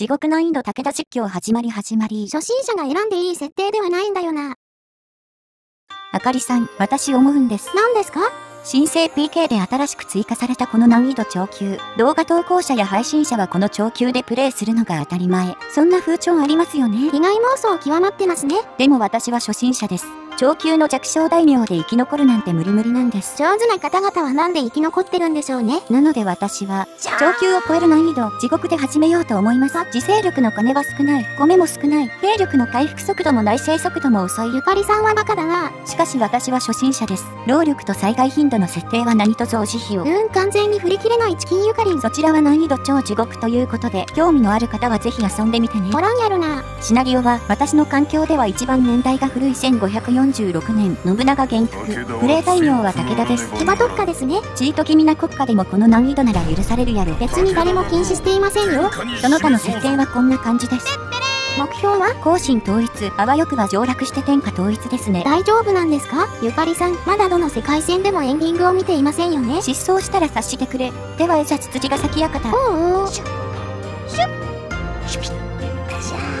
地獄難易度武田実況始まり始まり。初心者が選んでいい設定ではないんだよな。あかりさん、私思うんです。何ですか？新生 PK で新しく追加されたこの難易度超級。動画投稿者や配信者はこの超級でプレイするのが当たり前。そんな風潮ありますよね。被害妄想極まってますね。でも私は初心者です。長級の弱小大名で生き残るなんて無理無理なんです。上手な方々はなんで生き残ってるんでしょうね。なので私は、長級を超える難易度、地獄で始めようと思います。自制力の金は少ない、米も少ない、兵力の回復速度も内省速度も遅い。ゆかりさんはバカだな。しかし私は初心者です。労力と災害頻度の設定は何卒お慈悲を。うん、完全に振り切れないチキンゆかりん。そちらは難易度超地獄ということで、興味のある方はぜひ遊んでみてね。おらんやるな。シナリオは、私の環境では一番年代が古い1546年、信長元服。プレイ大名は武田です。騎馬特化ですね。チート気味な国家でもこの難易度なら許されるやろ。別に誰も禁止していませんよ。その他の設定はこんな感じです。目標は甲信統一、あわよくば上洛して天下統一ですね。大丈夫なんですか？ゆかりさん、まだどの世界線でもエンディングを見ていませんよね。失踪したら察してくれ。では、いざつつじが先館。おうおう。シュッ、シュッ、シュピッ。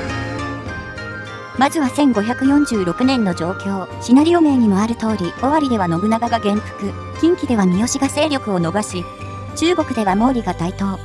まずは1546年の状況。シナリオ名にもある通り、尾張では信長が元服、近畿では三好が勢力を伸ばし、中国では毛利が台頭。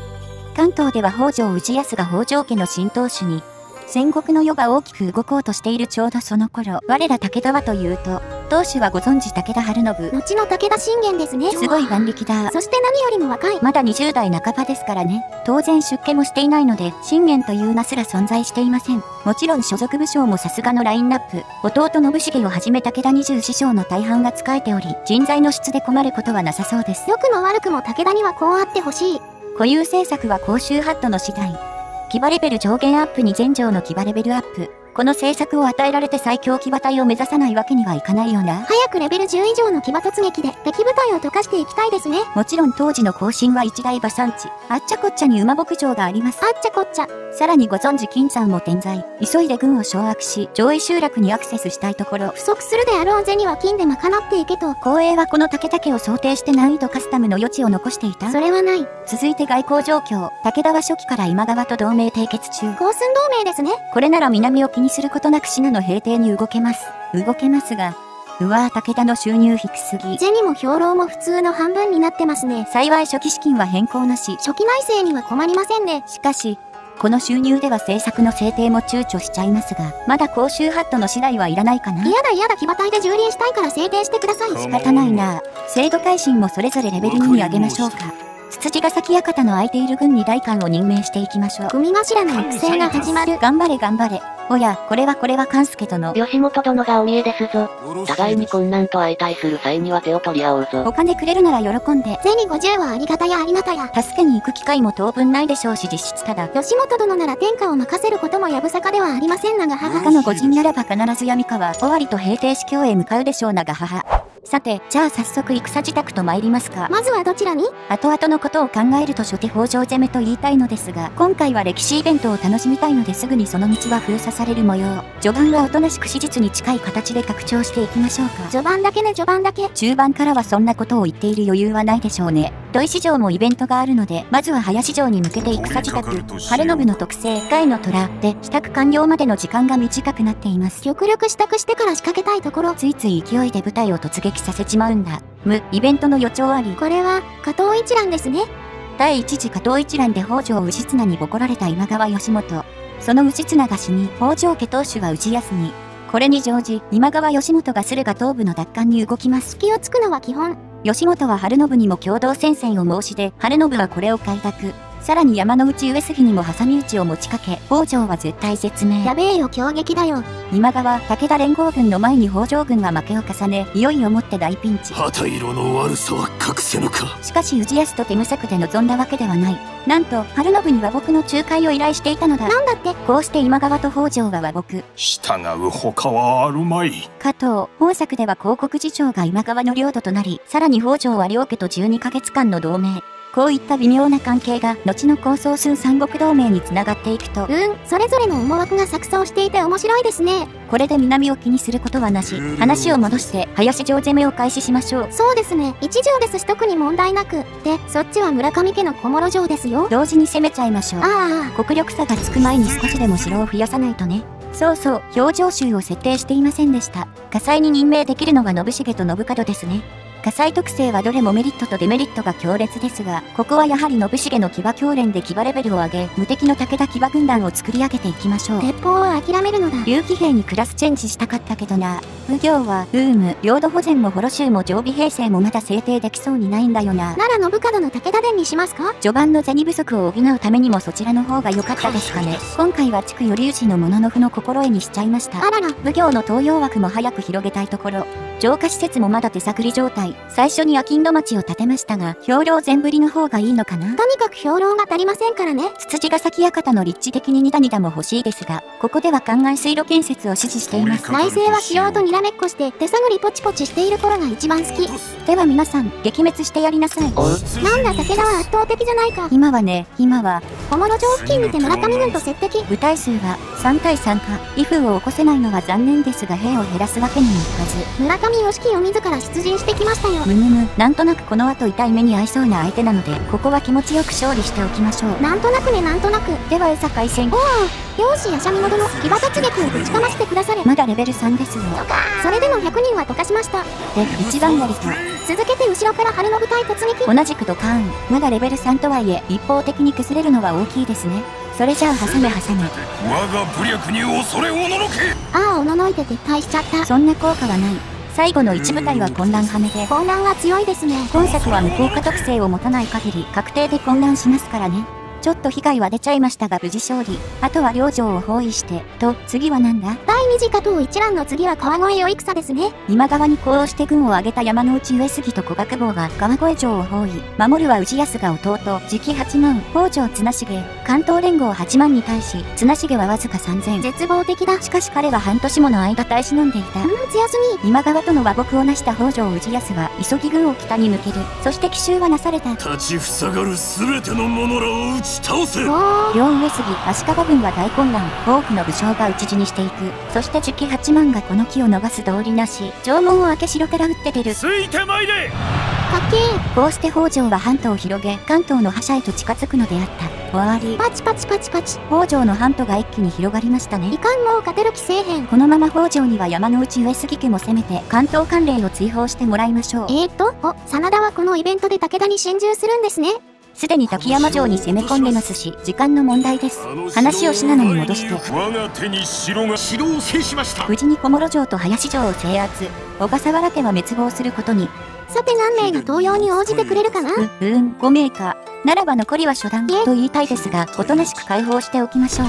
関東では北条氏康が北条家の新当主に、戦国の世が大きく動こうとしているちょうどその頃、我ら武田はというと、当主はご存知武田晴信。後の武田信玄ですね。すごい眼力だ。そして何よりも若い。まだ20代半ばですからね。当然出家もしていないので、信玄という名すら存在していません。もちろん所属武将もさすがのラインナップ。弟信繁をはじめ武田二十四将の大半が仕えており、人材の質で困ることはなさそうです。良くも悪くも武田にはこうあってほしい。固有政策は公衆ハットの次第。騎馬レベル上限アップに全城の騎馬レベルアップ。この政策を与えられて最強騎馬隊を目指さないわけにはいかないよな。早くレベル10以上の騎馬突撃で敵部隊を溶かしていきたいですね。もちろん当時の更新は一大馬産地。あっちゃこっちゃに馬牧場があります。あっちゃこっちゃ。さらにご存知金山も点在。急いで軍を掌握し、上位集落にアクセスしたいところ。不足するであろう銭は金で賄っていけと。公営はこの竹竹を想定して難易度カスタムの余地を残していたそれはない。続いて外交状況。武田は初期から今川と同盟締結中。交寸同盟ですね。これなら南を気にすることなくの平定に動けます。動けますが、うわぁ武田の収入低すぎ。銭も兵糧も普通の半分になってますね。幸い初期資金は変更なし。初期内政には困りませんね。しかし、この収入では政策の制定も躊躇しちゃいますが、まだ公衆ハットの次第はいらないかな嫌だ嫌だ騎馬隊で蹂躙したいから制定してください。仕方ないな制度改新もそれぞれレベル2に上げましょうか。つつじが先館の空いている軍に大官を任命していきましょう。組頭の育成が始まる。頑張れ頑張れ。おや、これはこれは勘助殿。吉本殿がお見えですぞ。互いに困難と相対する際には手を取り合おうぞ。お金くれるなら喜んで。銭50はありがたやありがたや。助けに行く機会も当分ないでしょうし実質ただ。吉本殿なら天下を任せることもやぶさかではありませんなが母。他の御人ならば必ず闇川、尾張と平定司教へ向かうでしょうなが母。さて、じゃあ早速戦自宅と参りますか。まずはどちらに？後々のことを考えると初手北条攻めと言いたいのですが、今回は歴史イベントを楽しみたいのですぐにその道は封鎖される模様。序盤はおとなしく史実に近い形で拡張していきましょうか。序盤だけね、序盤だけ。中盤からはそんなことを言っている余裕はないでしょうね。土井市場もイベントがあるので、まずは林城に向けて戦自宅、晴信の特性、貝の虎で支度完了までの時間が短くなっています。極力支度してから仕掛けたいところ。ついつい勢いで舞台を突撃させちまうんだ。無、イベントの予兆あり。これは、加藤一蘭ですね。第一次加藤一蘭で北条氏綱にボコられた今川義元。その氏綱が死に、北条家当主は氏康に。これに乗じ、今川義元が駿河東部の奪還に動きます。隙をつくのは基本。義元は晴信にも共同戦線を申し出、晴信はこれを開拓。さらに山の内上杉にも挟み撃ちを持ちかけ、北条は絶対絶命。やべえよ、強撃だよ。今川、武田連合軍の前に北条軍が負けを重ね、いよいよもって大ピンチ。旗色の悪さは隠せぬか。しかし、氏康と手無策で臨んだわけではない。なんと、春信に和睦の仲介を依頼していたのだ。なんだって？こうして今川と北条は和睦。従う他はあるまい。加藤、本作では広告次長が今川の領土となり、さらに北条は両家と12ヶ月間の同盟。こういった微妙な関係が後の構想寸三国同盟につながっていくと。うん、それぞれの思惑が錯綜していて面白いですね。これで南を気にすることはなし。話を戻して林城攻めを開始しましょう。そうですね。一条です。し特に問題なく。で、そっちは村上家の小諸城ですよ。同時に攻めちゃいましょう。ああ、国力差がつく前に少しでも城を増やさないとね。そうそう。表情集を設定していませんでした。火災に任命できるのが信繁と信門ですね火災特性はどれもメリットとデメリットが強烈ですが、ここはやはり信繁の騎馬教練で騎馬レベルを上げ、無敵の武田騎馬軍団を作り上げていきましょう。鉄砲は諦めるのだ。竜騎兵にクラスチェンジしたかったけどな。奉行は、ウーム、領土保全もホロ州も常備兵制もまだ制定できそうにないんだよな。なら信門の武田伝にしますか序盤の銭不足を補うためにもそちらの方が良かったですかね。今回は地区より氏のもののふの心得にしちゃいました。あらら、奉行の東洋枠も早く広げたいところ。浄化施設もまだ手探り状態。最初に商人町を建てましたが、兵糧全振りの方がいいのかな？とにかく兵糧が足りませんからね。つつじヶ崎館の立地的にニダニダも欲しいですが、ここでは灌漑水路建設を指示しています。内政はしようとにらめっこして手探りポチポチしている頃が一番好き。では皆さん、撃滅してやりなさい。なんだ武田は圧倒的じゃないか。今はね、今は、小諸城付近にて村上軍と接敵。部隊数は3対3か、威風を起こせないのは残念ですが兵を減らすわけにもいかず。村上義樹を自ら出陣してきましたよ。むむむ、なんとなくこの後痛い目に遭いそうな相手なので、ここは気持ちよく勝利しておきましょう。なんとなくねなんとなく。では餌開戦。おお、よしやしゃみのどの騎馬突撃を ぶちかましてくだされ。まだレベル3ですよ。それでも100人は溶かしました。で、一番やりと。続けて後ろから春の部隊突撃。同じくドカーン。まだレベル3とはいえ、一方的に崩れるのは大きいですね。それじゃあ挟め挟め。我が武略に恐れおののけああ、おののいて撤退しちゃった。そんな効果はない。最後の一部隊は混乱はめで、混乱は強いですね。今作は無効化特性を持たない限り確定で混乱しますからね。ちょっと被害は出ちゃいましたが無事勝利。あとは両城を包囲して、と、次はなんだ？第二次加藤一覧の次は川越よ戦ですね。今川にこうして軍を挙げた山の内上杉と小学坊が川越城を包囲。守るは氏康が弟、直8万、北条綱重、関東連合8万に対し、綱重はわずか3000。絶望的だ。しかし彼は半年もの間耐え忍んでいたう。ん、強すぎ。今川との和睦を成した北条氏康は急ぎ軍を北に向ける。そして奇襲はなされた。立ちふさがる全ての者らを打ち倒せ両上杉、足利軍は大混乱、多くの武将が討ち死にしていく。そして直八幡がこの木を逃す道理なし、城門を開け城から撃って出る。ついてまいれかっけー。こうして北条は半島を広げ、関東の覇者へと近づくのであった。終わり。パチパチパチパチ。北条の半島が一気に広がりましたいね。かんもう勝てる気せえへん。このまま北条には山の内上杉家も攻めて、関東関連を追放してもらいましょう。えー、っと、お、真田はこのイベントで武田に心中するんですね。すでに滝山城に攻め込んでますし、時間の問題です。話を信濃に戻して、我が手に城が城を制しました無事に小諸城と林城を制圧。小笠原家は滅亡することに。さて何名が登用に応じてくれるかな？う、うーん、5名か。ならば残りは初段と言いたいですが、おとなしく解放しておきましょう。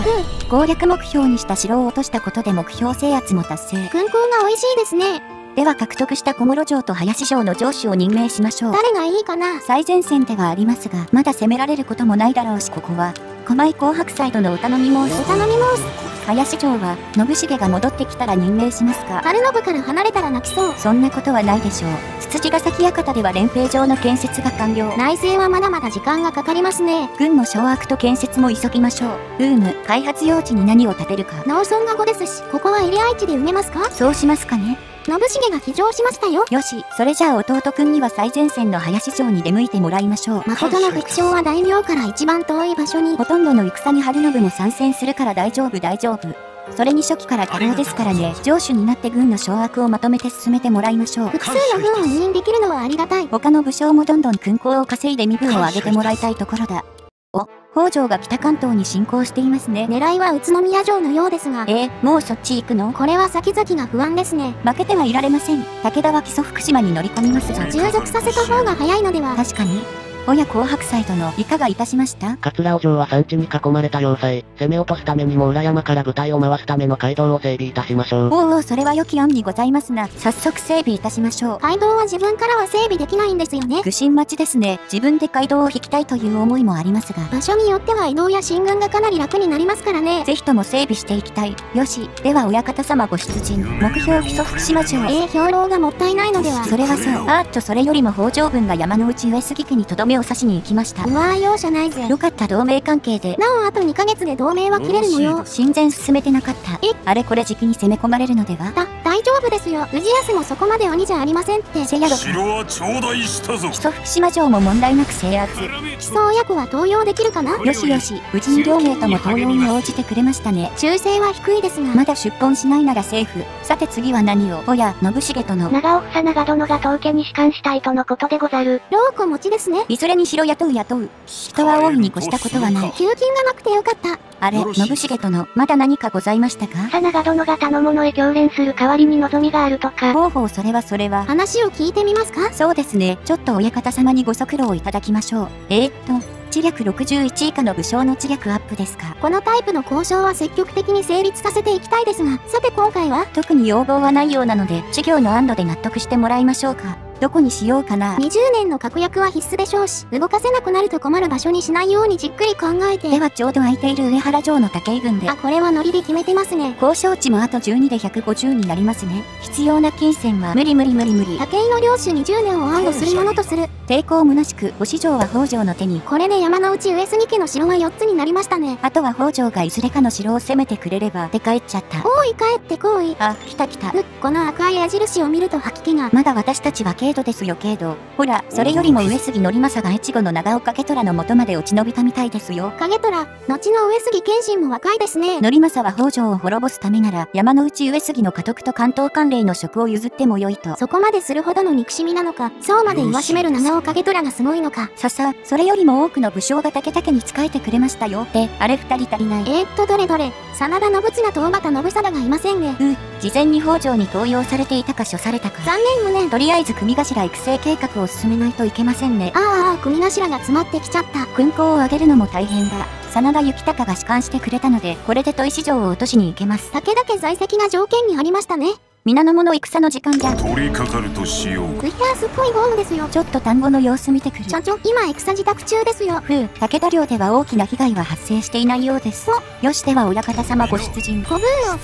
攻略目標にした城を落としたことで目標制圧も達成。軍港が美味しいですね。では獲得した小諸城と林城の城主を任命しましょう。誰がいいかな？最前線ではありますが、まだ攻められることもないだろうし、ここは、狛江紅白サイドのお頼み申す。お頼み申す。林城は、信繁が戻ってきたら任命しますか春信から離れたら泣きそう。そんなことはないでしょう。つつじヶ崎館では連兵場の建設が完了。内政はまだまだ時間がかかりますね。軍の掌握と建設も急ぎましょう。ウーム、開発用地に何を建てるか。農村が5ですし、ここは入り合い地で埋めますか？そうしますかね。信繁が騎乗しましたよ。よし、それじゃあ弟くんには最前線の林城に出向いてもらいましょう。誠の副将は大名から一番遠い場所に。ほとんどの戦に春信も参戦するから大丈夫大丈夫。それに初期から可能ですからね、城主になって軍の掌握をまとめて進めてもらいましょう。複数の軍を委任できるのはありがたい。他の武将もどんどん勲功を稼いで身分を上げてもらいたいところだ。お、北条が北関東に侵攻していますね。狙いは宇都宮城のようですが、えー、もうそっち行くの？これは先々が不安ですね。負けてはいられません。武田は木曽福島に乗り込みますが。従属させた方が早いのでは。確かに。親紅白サイドのいかがいたしました？桂尾城は山地に囲まれた要塞。攻め落とすためにも裏山から部隊を回すための街道を整備いたしましょう。おうおう、それは良き案にございますな。早速整備いたしましょう。街道は自分からは整備できないんですよね。愚神待ちですね。自分で街道を引きたいという思いもありますが。場所によっては移動や進軍がかなり楽になりますからね。ぜひとも整備していきたい。よし、では親方様ご出陣。目標基礎福島城。えー、兵糧がもったいないのでは。それはそう。あーっとそれよりも北条軍が山の内上杉家にとどめを刺しに行きました。うわー容赦ないぜ。よかった同盟関係で。なおあと2ヶ月で同盟は切れるのよ。親善進めてなかった。え？あれこれ時期に攻め込まれるのでは？だ、大丈夫ですよ。氏康もそこまで鬼じゃありませんって。せやろか。城は頂戴したぞ木曽福島城も問題なく制圧。基礎親子は登用できるかな？よしよし、無事に両名とも登用に応じてくれましたね。忠誠は低いですが。まだ出奔しないならセーフ。さて次は何を？おや、信繁との。長尾房長殿が当家に仕官したいとのことでござる。老子持ちですね。いずれにしろ雇う雇う。人は大いに越したことはない。給金がなくてよかった。あれ、信繁との、まだ何かございましたか？房長殿が頼者へ教練する代わりに望みがあるとか。ほうほうそれはそれは。話を聞いてみますか？そうですね。ちょっと親方様にご足労いただきましょう。えー、っと、知略61以下の武将の知略アップですか？このタイプの交渉は積極的に成立させていきたいですが、さて今回は？特に要望はないようなので、授業の安堵で納得してもらいましょうか。どこにしようかな。20年の確約は必須でしょうし、動かせなくなると困る場所にしないようにじっくり考えて。ではちょうど空いている上原城の武井軍であ、。これはノリで決めてますね。交渉値もあと12で150になりますね。必要な金銭は無理無理無理無理。武井の領主20年を安堵するものとする。抵抗虚しく、五市城は北条の手に。これで山の内上杉家の城は4つになりましたね。あとは北条がいずれかの城を攻めてくれれば、で帰っちゃった。おい帰ってこい。あ、来た来た。ふっ、この赤い矢印を見ると吐き気が。まだ私たちは軽度ですよ軽度。ほら、それよりも上杉則政が越後の長岡家虎の元まで落ち延びたみたいですよ。影虎、後の上杉謙信も若いですね。則政は北条を滅ぼすためなら、山の内上杉の家督と関東関連の職を譲ってもよいと。そこまでするほどの憎しみなのか、そうまで言わしめる長尾影虎がすごいのか。ささ、それよりも多くの武将が竹々に仕えてくれましたよ。で、あれ二人足りない。えー、っとどれどれ、真田信綱と小畑信貞がいませんね。う、事前に北条に登用されていたか処されたか。残念無念。とりあえず組頭育成計画を進めないといけませんね。ああああ、組頭が詰まってきちゃった。勲功を上げるのも大変だ。真田幸隆が仕官してくれたので、これで砥石城を落としに行けます。武田家在籍が条件にありましたね。皆の者戦の時間じゃ。取り掛かるとしようクイアースっぽいホームですよ。ちょっと単語の様子見てくる。社長、今戦自宅中ですよ。ふう、武田領では大きな被害は発生していないようです。よしでは親方様ご出陣。ごブーよ。うわー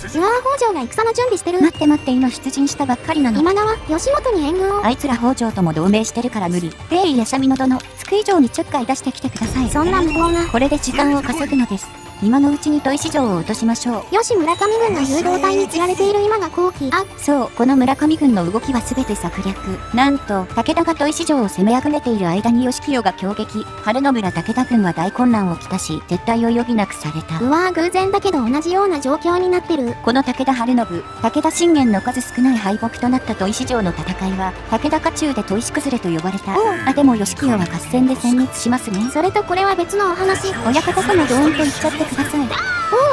北条が戦の準備してる。待って待って今出陣したばっかりなの。今川、吉本に援軍を。あいつら北条とも同盟してるから無理。レイやしゃみの殿、津久井城にちょっかい出してきてください。そんな無謀な。これで時間を稼ぐのです。今のうちに砥石城を落としましょう。よし村上軍が誘導隊に釣られている今が後期。あ、そう、この村上軍の動きは全て策略。なんと、武田が砥石城を攻めあぐねている間に義清が強撃。春の村武田軍は大混乱をきたし、撤退を余儀なくされた。うわー偶然だけど同じような状況になってる。この武田晴信、武田信玄の数少ない敗北となった砥石城の戦いは、武田家中で砥石崩れと呼ばれた。あ、でも義清は合戦で戦慄しますね。それとこれは別のお話。親方様どーんと言っちゃってください。おお、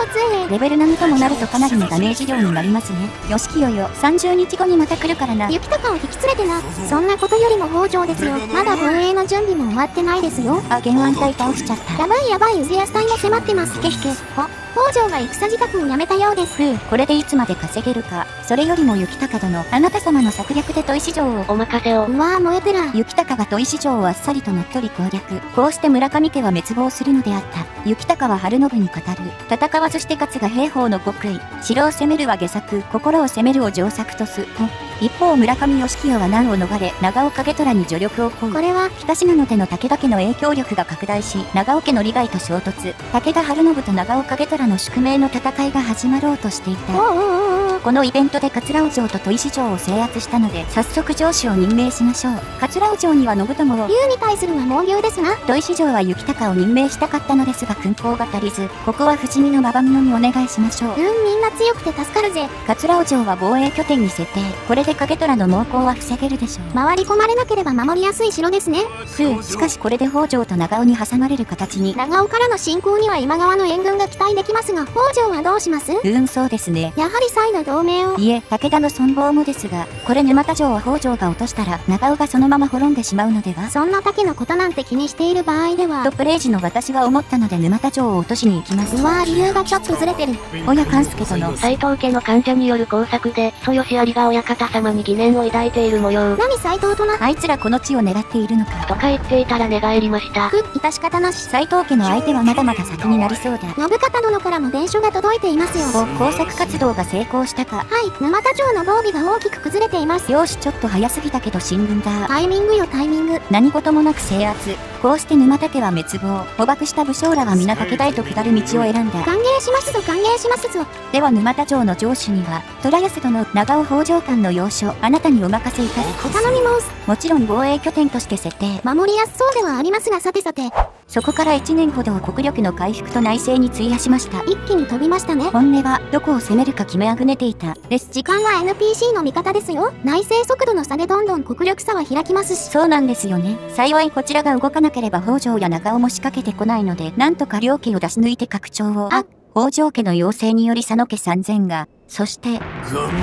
ついレベル7ともなるとかなりのダメージ量になりますね。義清よ、30日後にまた来るからな。雪高を引き連れてな。そんなことよりも北条ですよ。まだ防衛の準備も終わってないですよ。あ、原案隊倒しちゃった。やばいやばい、渦安隊も迫ってます。引け引け。あ、北条が戦自宅をやめたようです。ふう、これでいつまで稼げるか。それよりも雪高殿、あなた様の策略で砥石城を。お任せを。うわー燃えてら。雪高が砥石城をあっさりと乗っ取り攻略。こうして村上家は滅亡するのであった。雪高は春信に語る。戦わずして勝つが兵法の極意。城を攻めるは下策、心を攻めるを上策とす。と一方村上義清は難を逃れ、長岡家虎に助力を請う。これは、北信濃での武田家の影響力が拡大し、長尾家の利害と衝突。武田晴信と長岡家虎の宿命の戦いが始まろうとしていた。おうおうおうおうこのイベントで桂尾城と砥石城を制圧したので、早速城主を任命しましょう。桂尾城には信友を、竜に対するは猛牛ですな。砥石城は雪高を任命したかったのですが勲功が足りず、ここは不死身の馬場布にお願いしましょう。うん、みんな強くて助かるぜ。桂尾城は防衛拠点に設定。これで影虎の猛攻は防げるでしょう。回り込まれなければ守りやすい城ですね。ふう、しかしこれで北条と長尾に挟まれる形に。長尾からの進行には今川の援軍が期待できますが、北条はどうします？うーん、そうですね。やはり再の同盟を。いえ、武田の存亡もですが、これ沼田城を北条が落としたら、長尾がそのまま滅んでしまうのでは？そんな竹のことなんて気にしている場合ではと、プレイ時の私が思ったので沼田城を落としに行きます。うわー理由がちょっとずれてる。親勘介との、斎藤家の患者による工作で、木曽義有が親方様に疑念を抱いている模様。何斎藤とな？あいつらこの地を狙っているのか。とか言っていたら寝返りました。く、致し方なし。斎藤家の相手はまだまだ先になりそうだ。信方殿からも伝書が届いていますよ。お、工作活動が成功したか。はい、沼田城の防備が大きく崩れています。よし、ちょっと早すぎたけど進軍だ。タイミングよタイミング。何事もなく制圧。こうして沼田家は滅亡。捕獲した武将らは皆武田へと下る道を選んだ。歓迎しますぞ歓迎しますぞ。では沼田城の城主には、虎安殿長尾北条館の要所、あなたにお任せいたす。お頼み申す。もちろん防衛拠点として設定。守りやすそうではありますがさてさて、そこから1年ほどを国力の回復と内政に費やしました。一気に飛びましたね。本音は、どこを攻めるか決めあぐねていた。です。時間は NPC の味方ですよ。内政速度の差でどんどん国力差は開きますし。そうなんですよね。幸いこちらが動かなければ北条や長尾も仕掛けてこないので、なんとか両家を出し抜いて拡張を。あ北条家の要請により佐野家3000が、そして、完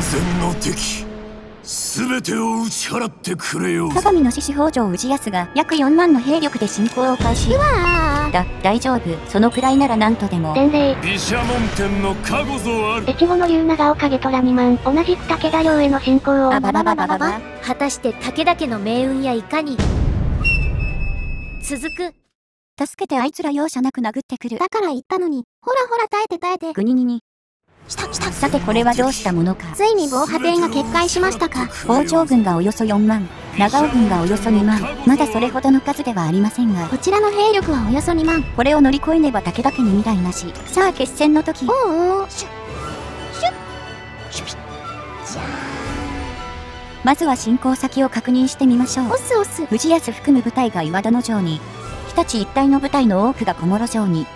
全の敵全てを打ち払ってくれよう相模の獅子北条氏康が約4万の兵力で侵攻を開始。あだ、大丈夫。そのくらいなら何とでも。伝令。毘沙門天の加護ぞある越後の竜長岡下虎2万、同じく武田領への侵攻を。あばばばばばば。果たして武田家の命運やいかに続く助けてあいつら容赦なく殴ってくる。だから言ったのに。ほらほら耐えて耐えて。グニニニ。したしたさてこれはどうしたものか。ついに防波堤が決壊しましたか。北条軍がおよそ4万、長尾軍がおよそ2万。まだそれほどの数ではありませんが、こちらの兵力はおよそ2万。これを乗り越えねば武田家に未来なし。さあ決戦の時。おうおう。まずは進行先を確認してみましょうオ。スオス。藤安含む部隊が岩殿城に、日立一帯の部隊の多くが小諸城に、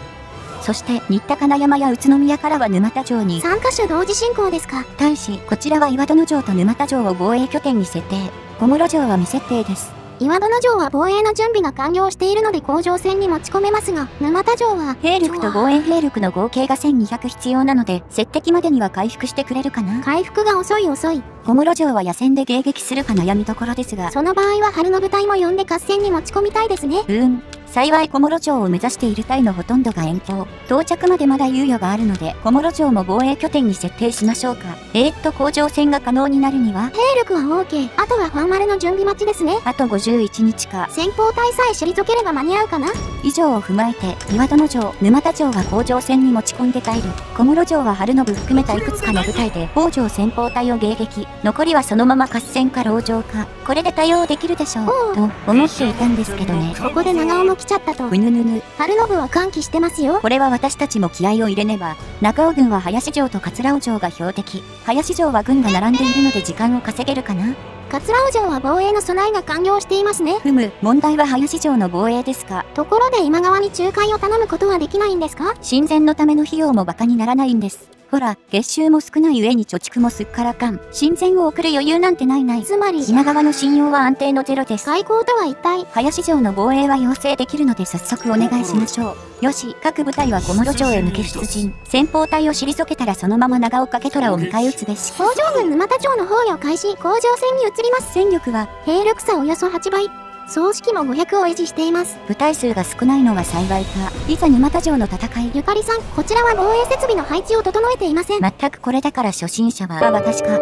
そして新田金山や宇都宮からは沼田城に、3カ所同時進行ですか？対し、こちらは岩殿城と沼田城を防衛拠点に設定。小諸城は未設定です。岩殿城は防衛の準備が完了しているので甲状戦に持ち込めますが、沼田城は、兵力と防衛兵力の合計が1200必要なので、設敵までには回復してくれるかな回復が遅い遅い。小室城は野戦で迎撃するか悩みどころですが、その場合は春の部隊も呼んで合戦に持ち込みたいですね。うーん。幸い小室城を目指している隊のほとんどが遠方。到着までまだ猶予があるので、小室城も防衛拠点に設定しましょうか。えー、っと、甲状戦が可能になるには、兵力は OK。あとはファンマルの準備待ちですね。あと51日か。先方隊さえ退ければ間に合うかな？以上を踏まえて、岩殿城、沼田城は甲状戦に持ち込んで耐える。小室城は春信含めたいくつかの部隊で、北条先方隊を迎撃。残りはそのまま合戦か籠城か。これで対応できるでしょう。と、思っていたんですけどね。ここで長尾も来ちゃったとう。ぬぬぬ。春信は歓喜してますよ。これは私たちも気合を入れねば。中尾軍は林城と桂尾城が標的。林城は軍が並んでいるので時間を稼げるかな桂尾城は防衛の備えが完了していますね。ふむ、問題は林城の防衛ですか。ところで今川に仲介を頼むことはできないんですか？親善のための費用も馬鹿にならないんです。ほら、月収も少ない上に貯蓄もすっからかん。親善を送る余裕なんてないない。つまり、今川の信用は安定のゼロです。外交とは一体、林城の防衛は要請できるので早速お願いしましょう。よし、各部隊は小室城へ向け出陣。先方隊を退けたらそのまま長岡家虎を迎え撃つべし。北条軍沼田町の包囲を開始、甲状戦に移ります。戦力は兵力差およそ8倍。総指揮も500を維持しています。部隊数が少ないのが幸いか。いざ沼田城の戦い。ゆかりさん、こちらは防衛設備の配置を整えていません。全くこれだから初心者は私か。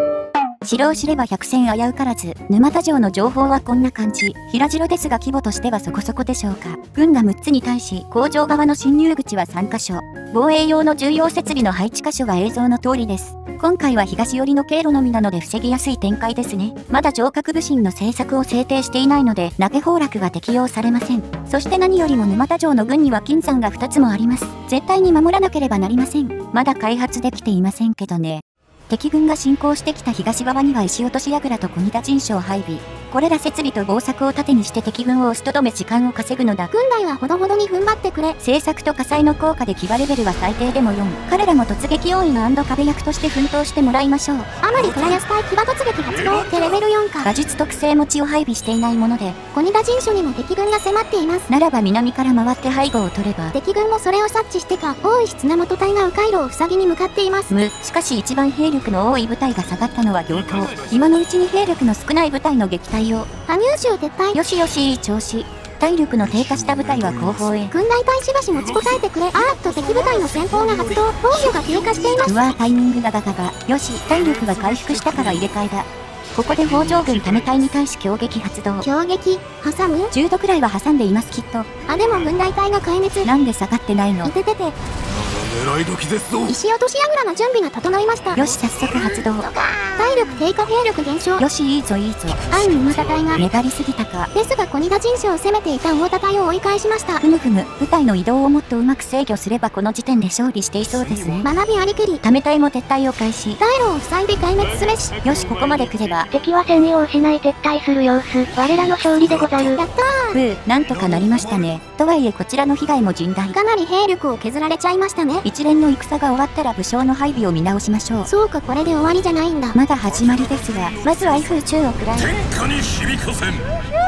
城を知れば百戦危うからず、沼田城の情報はこんな感じ。平城ですが規模としてはそこそこでしょうか。軍が6つに対し、工場側の侵入口は3カ所。防衛用の重要設備の配置箇所は映像の通りです。今回は東寄りの経路のみなので防ぎやすい展開ですね。まだ城郭部審の政策を制定していないので、投げ崩落が適用されません。そして何よりも沼田城の軍には金山が2つもあります。絶対に守らなければなりません。まだ開発できていませんけどね。敵軍が侵攻してきた東側には石落とし櫓と小仁田陣所を配備。これら設備と防策を盾にして敵軍を押しとどめ時間を稼ぐのだ。軍隊はほどほどに踏ん張ってくれ。政策と火災の効果で騎馬レベルは最低でも4。彼らも突撃要員壁役として奮闘してもらいましょう。あまり倉安隊騎馬突撃発動ってレベル4か。馬術特性持ちを配備していないもので、小仁田陣所にも敵軍が迫っています。ならば南から回って背後を取れば、敵軍もそれを察知してか、大石綱本隊が迂回路を塞ぎに向かっています。む、しかし一番兵力の多い部隊が下がったのは行頭。今のうちに兵力の少ない部隊の撃退を。羽生州撤退。よしよしいい調子。体力の低下した部隊は後方へ。軍大隊しばし持ちこたえてくれ。あーっと敵部隊の先鋒が発動。防御が低下しています。うわータイミングがガガガ。よし、体力が回復したから入れ替えだ。ここで北条軍種隊に対し強撃発動。強撃、挟む？10度くらいは挟んでいますきっと。あ、でも軍大隊が壊滅。なんで下がってないの？いててて。狙い時ですぞ。石落とし櫓の準備が整いました。よし早速発動。体力低下兵力減少。よしいいぞいいぞ。暗沼田隊が。粘りすぎたか。ですが小荷田陣所を攻めていた大田隊を追い返しました。ふむふむ。部隊の移動をもっとうまく制御すればこの時点で勝利していそうですね。学びありきり。ため隊も撤退を開始。大路を塞いで壊滅すべし。よしここまで来れば敵は戦意を失い撤退する様子。我らの勝利でござる。やったふうなんとかなりましたね。とはいえこちらの被害も甚大。ーかなり兵力を削られちゃいましたね。一連の戦が終わったら武将の配備を見直しましょう。そうかこれで終わりじゃないんだ。まだ始まりですがまずは F 宇宙を食らい。天下に響かせん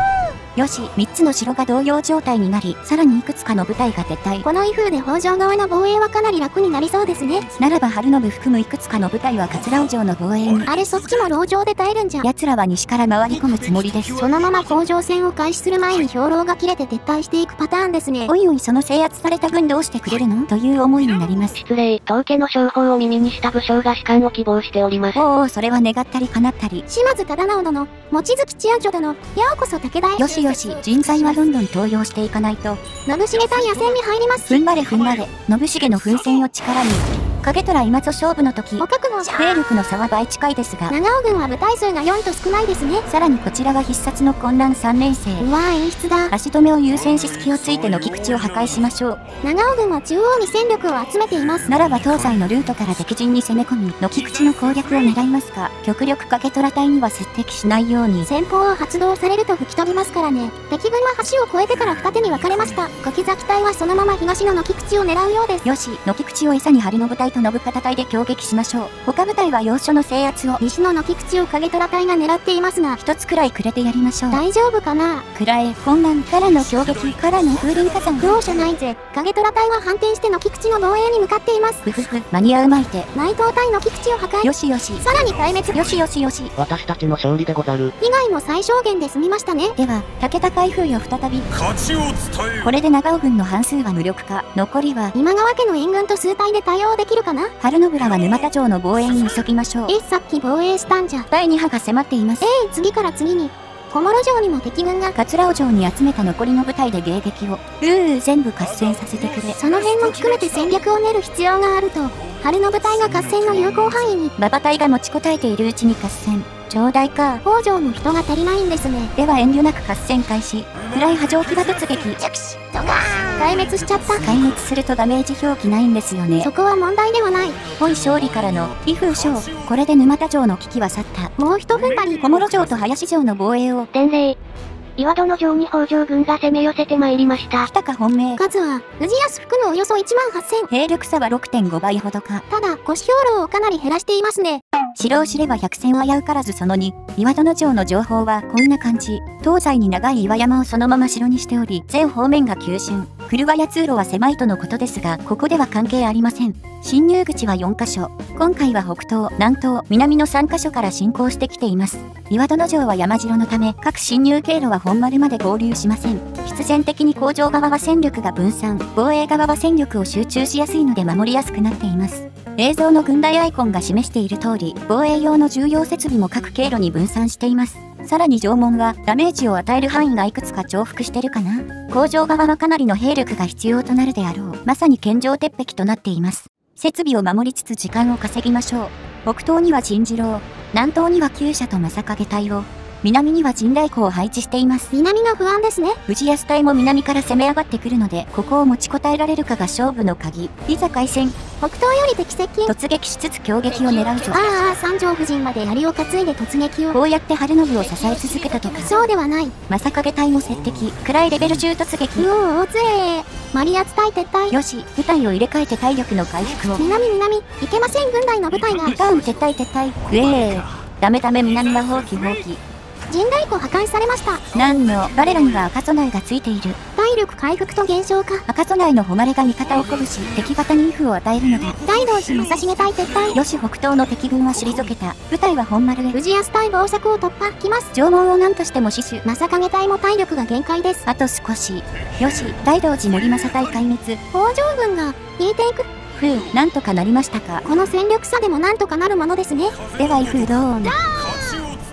よし3つの城が同様状態になりさらにいくつかの部隊が撤退。この威風で北条側の防衛はかなり楽になりそうですね。ならば春信含むいくつかの部隊は桂尾城の防衛に。あれそっちも籠城で耐えるんじゃ。奴らは西から回り込むつもりです。そのまま甲状戦を開始する前に兵糧が切れて撤退していくパターンですね。おいおいその制圧された軍どうしてくれるの？という思いになります。失礼、当家の商法を耳にした武将が士官を希望しております。おうおうそれは願ったり叶ったり。島津忠直殿望月千代女殿ようこそ武田へ。よしよし人材はどんどん登用していかないと。信重隊野戦に入ります。踏ん張れ踏ん張れ。信繁の奮戦を力に影虎今ぞ勝負の時お覚悟兵力の差は倍近いですが長尾軍は部隊数が4と少ないですね。さらにこちらは必殺の混乱3年生うわー演出だ。足止めを優先し隙をついて軒口を破壊しましょう。長尾軍は中央に戦力を集めています。ならば東西のルートから敵陣に攻め込み軒口の攻略を狙いますが極力影虎隊には接敵しないように。先方を発動されると吹き飛びますからね。敵軍は橋を越えてから二手に分かれました。柿崎隊はそのまま東の軒口を狙うようです。よし軒口を餌に春の部隊と信方隊で攻撃しましょう。他部隊は要所の制圧を西の軒口を影虎隊が狙っていますが一つくらいくれてやりましょう。大丈夫かな？くらえ混乱からの攻撃からの風林火山。容赦ないぜ。影虎隊は反転して軒口の防衛に向かっています。ふふふ。間に合うまいて。内藤隊軒口を破壊。よしよし。さらに壊滅。よしよしよし。私たちの勝利でござる。被害も最小限で済みましたね。では武田開封よ再び。勝ちを伝えよ。これで長尾軍の半数は無力化。残りは今川家の援軍と数隊で対応できるかな？春信らは沼田城の防衛に急ぎましょう。えさっき防衛したんじゃ。第2波が迫っています。ええ次から次に。小諸城にも敵軍が。桂尾城に集めた残りの部隊で迎撃を。うー。全部合戦させてくれ。その辺も含めて戦略を練る必要があると。春の部隊が合戦の有効範囲に。馬場隊が持ちこたえているうちに合戦頂戴か。北条の人が足りないんですね。では遠慮なく合戦開始。暗い波状騎馬突撃壊滅しちゃった。壊滅するとダメージ表記ないんですよね。そこは問題ではない。ほい勝利からの威風将これで沼田城の危機は去った。もう一踏ん張り。小諸城と林城の防衛を。伝令。岩戸の城に北条軍が攻め寄せてまいりました。来。たか本命。数は宇治安含むおよそ1万8000兵力差は6.5倍ほどか。ただ腰兵糧をかなり減らしていますね。城を知れば百戦は危うからずその2岩戸の城の情報はこんな感じ。東西に長い岩山をそのまま城にしており全方面が急峻。車や通路は狭いとのことですがここでは関係ありません。侵入口は4カ所。今回は北東南東南の3カ所から進行してきています。岩戸の城は山城のため各侵入経路は本丸まで合流しません必然的に工場側は戦力が分散防衛側は戦力を集中しやすいので守りやすくなっています映像の軍隊アイコンが示している通り、防衛用の重要設備も各経路に分散しています。さらに縄文はダメージを与える範囲がいくつか重複してるかな工場側はかなりの兵力が必要となるであろう。まさに健常鉄壁となっています。設備を守りつつ時間を稼ぎましょう。北東には陳次郎、南東には厩舎と正影隊を、南には陣来庫を配置しています。南が不安ですね藤安隊も南から攻め上がってくるので、ここを持ちこたえられるかが勝負の鍵。いざ開戦、北東より敵接近突撃しつつ強撃を狙うぞ。ああ三条夫人まで槍を担いで突撃をこうやって春信を支え続けたとか、そうではない正影隊も接敵、暗いレベル10突撃。うお大津へマリアツ隊撤退よし、部隊を入れ替えて体力の回復を。南南いけません軍隊の部隊がリターン撤退撤退。うえー。ダメダメ南は放棄放棄。陣来庫破壊されましたなんの、我らには赤備えがついている。体力回復と減少か赤備えの誉れが味方を鼓舞し、敵方に威風を与えるのだ。大道寺正成隊撤退よし、北東の敵軍は退けた。部隊は本丸へ。宇治安隊防策を突破来ます縄文を何としても死守。正影隊も体力が限界ですあと少し。よし、大道寺森正隊壊滅。北条軍が引いていくふう、なんとかなりましたか。この戦力差でもなんとかなるものですねでは、威風ドーン。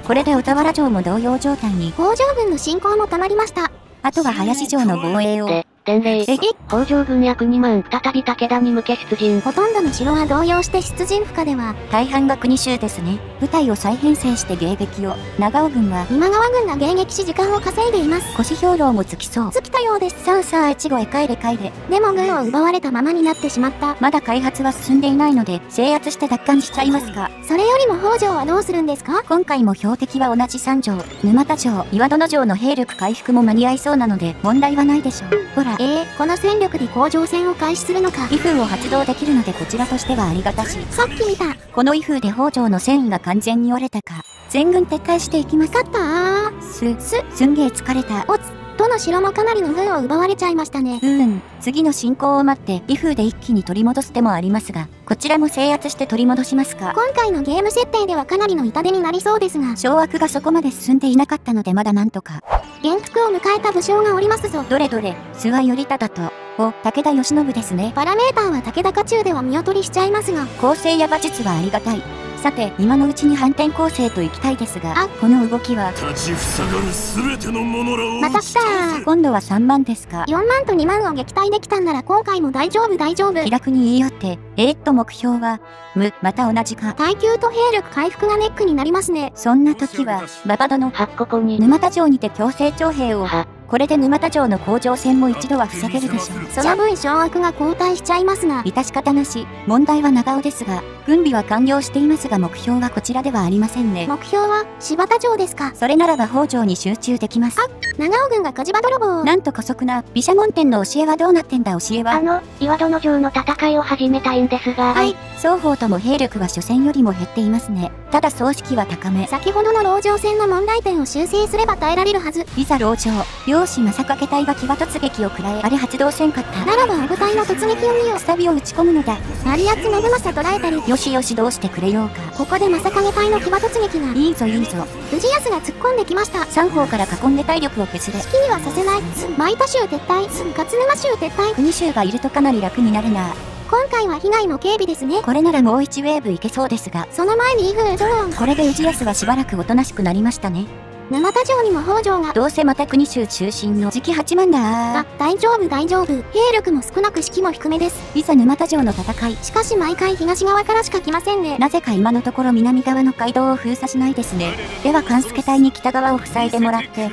これで小田原城も同様状態に。北条軍の進行も止まりましたあとは林城の防衛を。で、伝令。え北条軍約2万、再び武田に向け出陣。ほとんどの城は動揺して出陣不可では、大半が国衆ですね。部隊を再編成して迎撃を。長尾軍は、今川軍が迎撃し時間を稼いでいます。腰兵糧もつきそう。尽きたようです。さあさあ越後へ帰れ帰れ。でも軍を奪われたままになってしまった。まだ開発は進んでいないので、制圧して奪還しちゃいますか。それよりも北条はどうするんですか？今回も標的は同じ三条、沼田城、岩殿城の兵力回復も間に合いそうなので、問題はないでしょう。ほら、えー、この戦力で甲状戦を開始するのか。威風を発動できるのでこちらとしてはありがたし。さっき見た。この威風で北条の戦意が完全に折れたか。全軍撤退していきます。勝ったー。す、す、すんげえ疲れた。おつ、どの城もかなりの軍を奪われちゃいましたね。うーん、次の進行を待って、威風で一気に取り戻す手もありますが、こちらも制圧して取り戻しますか。今回のゲーム設定ではかなりの痛手になりそうですが、掌握がそこまで進んでいなかったのでまだなんとか。元服を迎えた武将がおりますぞ。どれどれ、諏訪頼忠と、お、武田義信ですね。パラメーターは武田家中では見劣りしちゃいますが、構成や馬術はありがたい。さて、今のうちに反転攻勢と行きたいですが、あこの動きは、立ちふさがる全ての者らをまた来たー今度は3万ですか。4万と2万を撃退できたんなら今回も大丈夫大丈夫。気楽に言い寄って、えー、っと目標は、む、また同じか。耐久と兵力回復がネックになりますね。そんな時は、馬場殿、はここに。沼田城にて強制徴兵を、は、これで沼田城の甲状戦も一度は防げるでしょう。その分掌握が後退しちゃいますが、致し方なし、問題は長尾ですが、軍備は完了していますが目標はこちらではありませんね。目標は柴田城ですか。それならば北条に集中できます。長尾軍が火事場泥棒。なんと姑息な、毘沙門天の教えはどうなってんだ教えは。あの、岩殿城の戦いを始めたいんですが、はい、双方とも兵力は初戦よりも減っていますね。ただ葬式は高め。先ほどの籠城戦の問題点を修正すれば耐えられるはず。いざ籠城、漁師正掛隊が騎馬突撃を食らえ、あれ発動せんかった。ならば部隊の突撃を見よ。くさびを打ち込むのだ。成圧信正捕らえたり、よしよしどうしてくれようか。ここで正影隊の騎馬突撃が、いいぞいいぞ。藤安が突っ込んできました。三方から囲んで体力を削れ。好きにはさせない。舞田州撤退。勝沼州撤退。国衆がいるとかなり楽になるな。今回は被害の警備ですね。これならもう1ウェーブいけそうですが、その前にイグードローン。これで氏康はしばらくおとなしくなりましたね。沼田城にも北条が。どうせまた国衆中心の時期8万だあ、大丈夫大丈夫。兵力も少なく士気も低めです。いざ沼田城の戦い。しかし毎回東側からしか来ませんね。なぜか今のところ南側の街道を封鎖しないですね。では勘助隊に北側を塞いでもらって、おり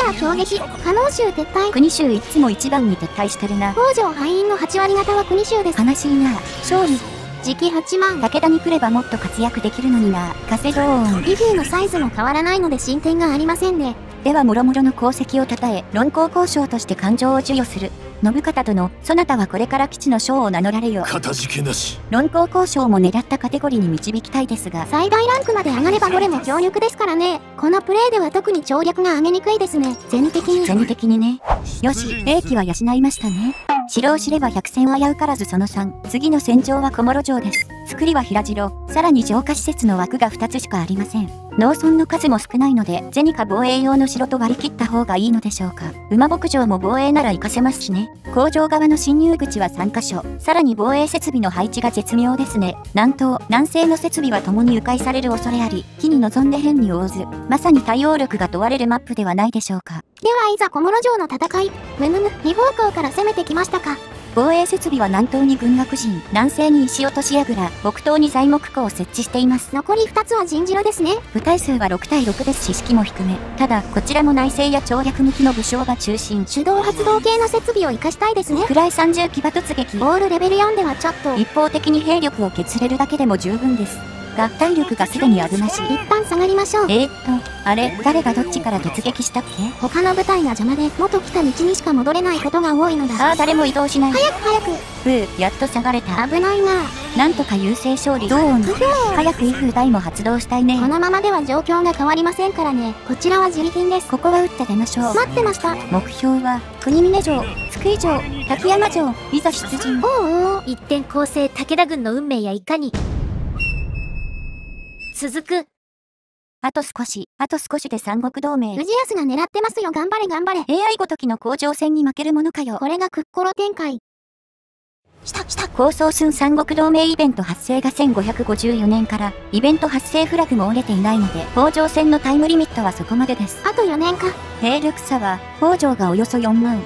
ゃ強撃。加納州撤退。国衆いつも一番に撤退してるな。北条敗因の8割方は国衆です。悲しいな。勝利。時期8万。武田に来ればもっと活躍できるのにな。加瀬ドーン。リフィーのサイズも変わらないので進展がありませんね。では諸々の功績を称え、論功交渉として感情を授与する。信方殿、そなたはこれから基地の将を名乗られよ。かたじけなし論功交渉も狙ったカテゴリーに導きたいですが、最大ランクまで上がればどれも強力ですからね。このプレイでは特に跳躍が上げにくいですね。銭的に。銭的にね。よし、兵器は養いましたね。城を知れば百戦危うからずその3。次の戦場は小諸城です。作りは平城。さらに城下施設の枠が2つしかありません。農村の数も少ないので、銭か防衛用の城と割り切った方がいいのでしょうか。馬牧場も防衛なら活かせますしね。工場側の侵入口は3カ所。さらに防衛設備の配置が絶妙ですね。南東、南西の設備は共に迂回される恐れあり、火に臨んで変に応ず、まさに対応力が問われるマップではないでしょうか。ではいざ小諸城の戦い。むむむ、二方向から攻めてきましたか。防衛設備は南東に軍楽陣、南西に石落とし櫓、北東に材木庫を設置しています。残り2つは陣城ですね。部隊数は6対6ですし式も低め。ただ、こちらも内政や跳躍向きの武将が中心。手動発動系の設備を活かしたいですね。暗い30騎馬突撃。オールレベル4ではちょっと。一方的に兵力を削れるだけでも十分です。が、体力がすでに危なし。一旦下がりましょう。えー、っと、あれ、誰がどっちから突撃したっけ？他の部隊が邪魔で、元来た道にしか戻れないことが多いのだ。ああ、誰も移動しない。早く早く。ふう、やっと下がれた。危ないな。なんとか優勢勝利。ドーン。早く威風台も発動したいねこ。のままでは状況が変わりませんからね。こちらは自利品です。ここは打って出ましょう。待ってました。目標は、国峰城、津久井城、滝山城、いざ出陣。おうおう。一点構成武田軍の運命やいかに続くあと少し、あと少しで三国同盟。藤安が狙ってますよ。頑張れ頑張れ。AI ごときの甲状戦に負けるものかよ。これがクッコロ展開。したした。構想寸三国同盟イベント発生が1554年から、イベント発生フラグも折れていないので、北条戦のタイムリミットはそこまでです。あと4年か。兵力差は、北条がおよそ4万、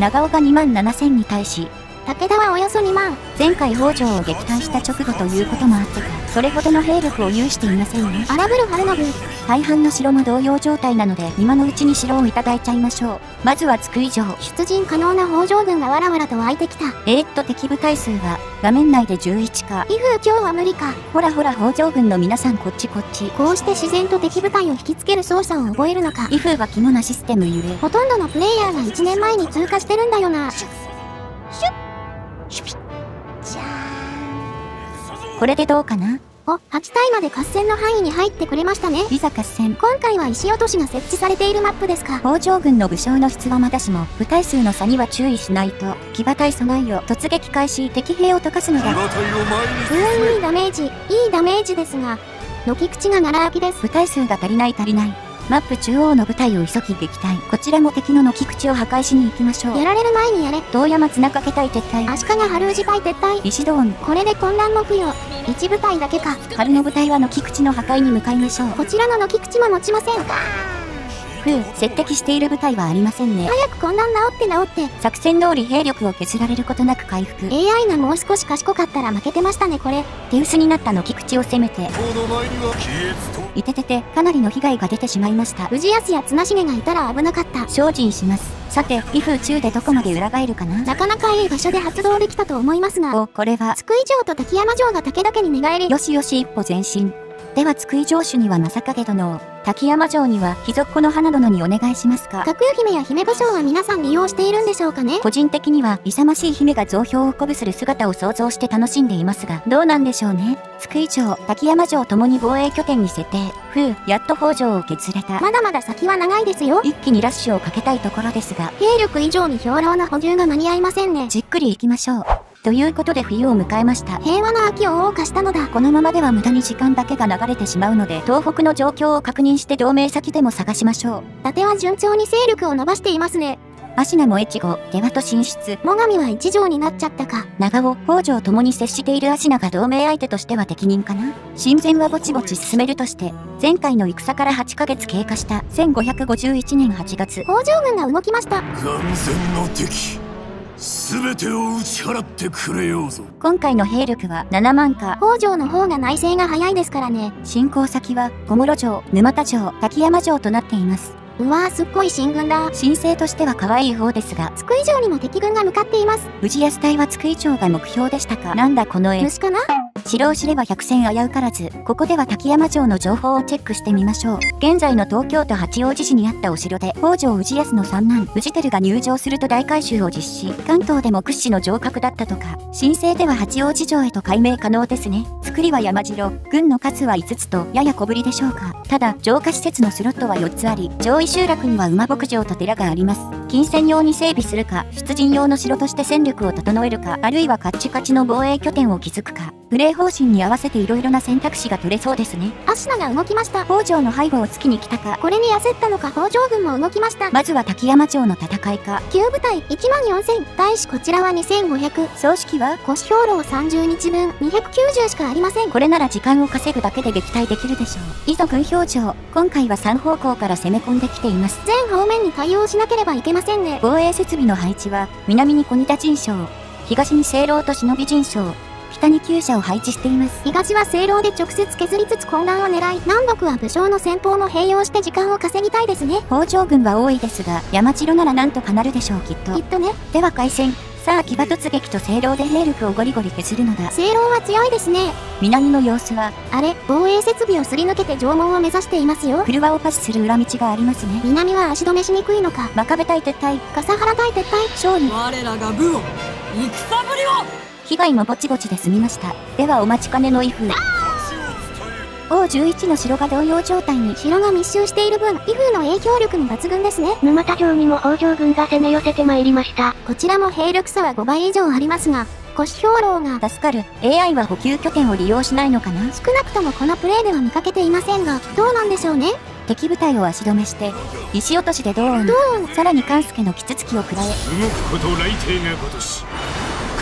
長尾が2万7000に対し、武田はおよそ2万。前回北条を撃退した直後ということもあってか、それほどの兵力を有していませんね。荒ぶる春信。大半の城も同様状態なので、今のうちに城をいただいちゃいましょう。まずは津久井城。出陣可能な北条軍がわらわらと湧いてきた。えー、っと敵部隊数は、画面内で11か。威風今日は無理か。ほらほら北条軍の皆さんこっちこっち。こうして自然と敵部隊を引きつける操作を覚えるのか。威風が肝なシステムゆえ。ほとんどのプレイヤーが1年前に通過してるんだよな。これでどうかな？お、8体まで合戦の範囲に入ってくれましたね。いざ合戦。今回は石落としが設置されているマップですか。北条軍の武将の質はまだしも、部隊数の差には注意しないと、騎馬隊備えを突撃開始、敵兵を溶かすのだ。馬隊を前にうーん、いいダメージ。いいダメージですが、軒口が奈良きです。部隊数が足りない足りない。マップ中央の部隊を急ぎ撃退。こちらも敵の軒口を破壊しに行きましょう。やられる前にやれ。遠山綱掛け隊撤退。足利春氏隊撤退。石ドーン。これで混乱も不要。一部隊だけか。春の部隊は軒口の破壊に向かいましょう。こちらの軒口も持ちません。ふう、接敵している部隊はありませんね。早く混乱治って治って。作戦通り兵力を削られることなく回復。AI がもう少し賢かったら負けてましたねこれ。手薄になった軒口を攻めて。この前には消えつといててて、かなりの被害が出てしまいました。藤安や綱重がいたら危なかった。精進します。さて、威風中でどこまで裏返るかな？なかなかいい場所で発動できたと思いますが、お、これは、津久井城と滝山城が武田家に寝返り。よしよし一歩前進。では、津久井城主には正景殿を、滝山城には、秘蔵の花殿にお願いしますか？角湯姫や姫武将は皆さん利用しているんでしょうかね？個人的には、勇ましい姫が増票を鼓舞する姿を想像して楽しんでいますが、どうなんでしょうね？津久井城、滝山城ともに防衛拠点に設定。ふう、やっと北条を削れた。まだまだ先は長いですよ。一気にラッシュをかけたいところですが、兵力以上に兵糧の補充が間に合いませんね。じっくり行きましょう。ということで冬を迎えました。平和な秋を謳歌したのだ。このままでは無駄に時間だけが流れてしまうので、東北の状況を確認して同盟先でも探しましょう。伊達は順調に勢力を伸ばしていますね。芦名も越後、出羽と進出。最上は一条になっちゃったか。長尾、北条ともに接している芦名が同盟相手としては適任かな親善はぼちぼち進めるとして、前回の戦から8ヶ月経過した1551年8月。北条軍が動きました。完全の敵全てを打ち払ってくれようぞ今回の兵力は7万か。北条の方が内政が早いですからね。進行先は小室城、沼田城、滝山城となっています。うわーすっごい進軍だ。申請としては可愛い方ですが、津久井城にも敵軍が向かっています。藤安隊は津久井町が目標でしたかなんだこの絵。虫かな？城を知れば百戦危うからず、ここでは滝山城の情報をチェックしてみましょう。現在の東京都八王子市にあったお城で、北条氏康の三男、氏輝が入城すると大改修を実施。関東でも屈指の城郭だったとか、申請では八王子城へと改名可能ですね。作りは山城、軍の数は5つと、やや小ぶりでしょうか。ただ、城下施設のスロットは4つあり、上位集落には馬牧場と寺があります。金銭用に整備するか、出陣用の城として戦力を整えるか、あるいはカッチカチの防衛拠点を築くか、プレイ方針に合わせて色々な選択肢が取れそうですね。芦名が動きました。北条の背後を突きに来たか、これに焦ったのか北条軍も動きました。まずは滝山城の戦いか、旧部隊1万4000。大使こちらは2500。葬式は？腰兵糧30日分290しかありません。これなら時間を稼ぐだけで撃退できるでしょう。以族表情、今回は3方向から攻め込んできています。全方面に対応しなければいけませんね。防衛設備の配置は、南に小仁田陣将、東に聖籠と忍び陣将、北に厩舎を配置しています。東は聖籠で直接削りつつ混乱を狙い、南北は武将の先方も併用して時間を稼ぎたいですね。北条軍は多いですが、山城ならなんとかなるでしょうきっときっ。とね、では開戦。さあ騎馬突撃と聖籠で兵力をゴリゴリ削るのだ。聖籠は強いですね。南の様子は、あれ、防衛設備をすり抜けて城門を目指していますよ。車をパスする裏道がありますね。南は足止めしにくいのか。真壁隊撤退、笠原隊撤退。勝利。我らが武を戦ぶりを被害もぼちぼちで済みました。ではお待ちかねの威風。王11の城が同様状態に、城が密集している分、威風の影響力も抜群ですね。沼田城にも北条軍が攻め寄せてまいりました。こちらも兵力差は5倍以上ありますが、腰兵糧が助かる。AI は補給拠点を利用しないのかな？少なくともこのプレイでは見かけていませんが、どうなんでしょうね？敵部隊を足止めして、石落としでドーン。ドーンさらに勘助のキツツキを加え、動くこと雷霆が如し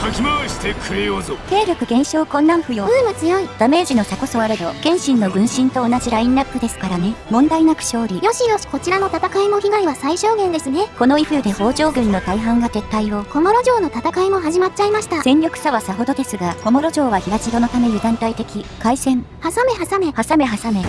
かき回してくれようぞ兵力減少困難不要ブーム強い。ダメージの差こそあれど謙信の軍神と同じラインナップですからね問題なく勝利よしよしこちらの戦いも被害は最小限ですね。この威風で北条軍の大半が撤退を小諸城の戦いも始まっちゃいました。戦力差はさほどですが小諸城は平城のため油断大敵海戦挟め挟め。挟め挟め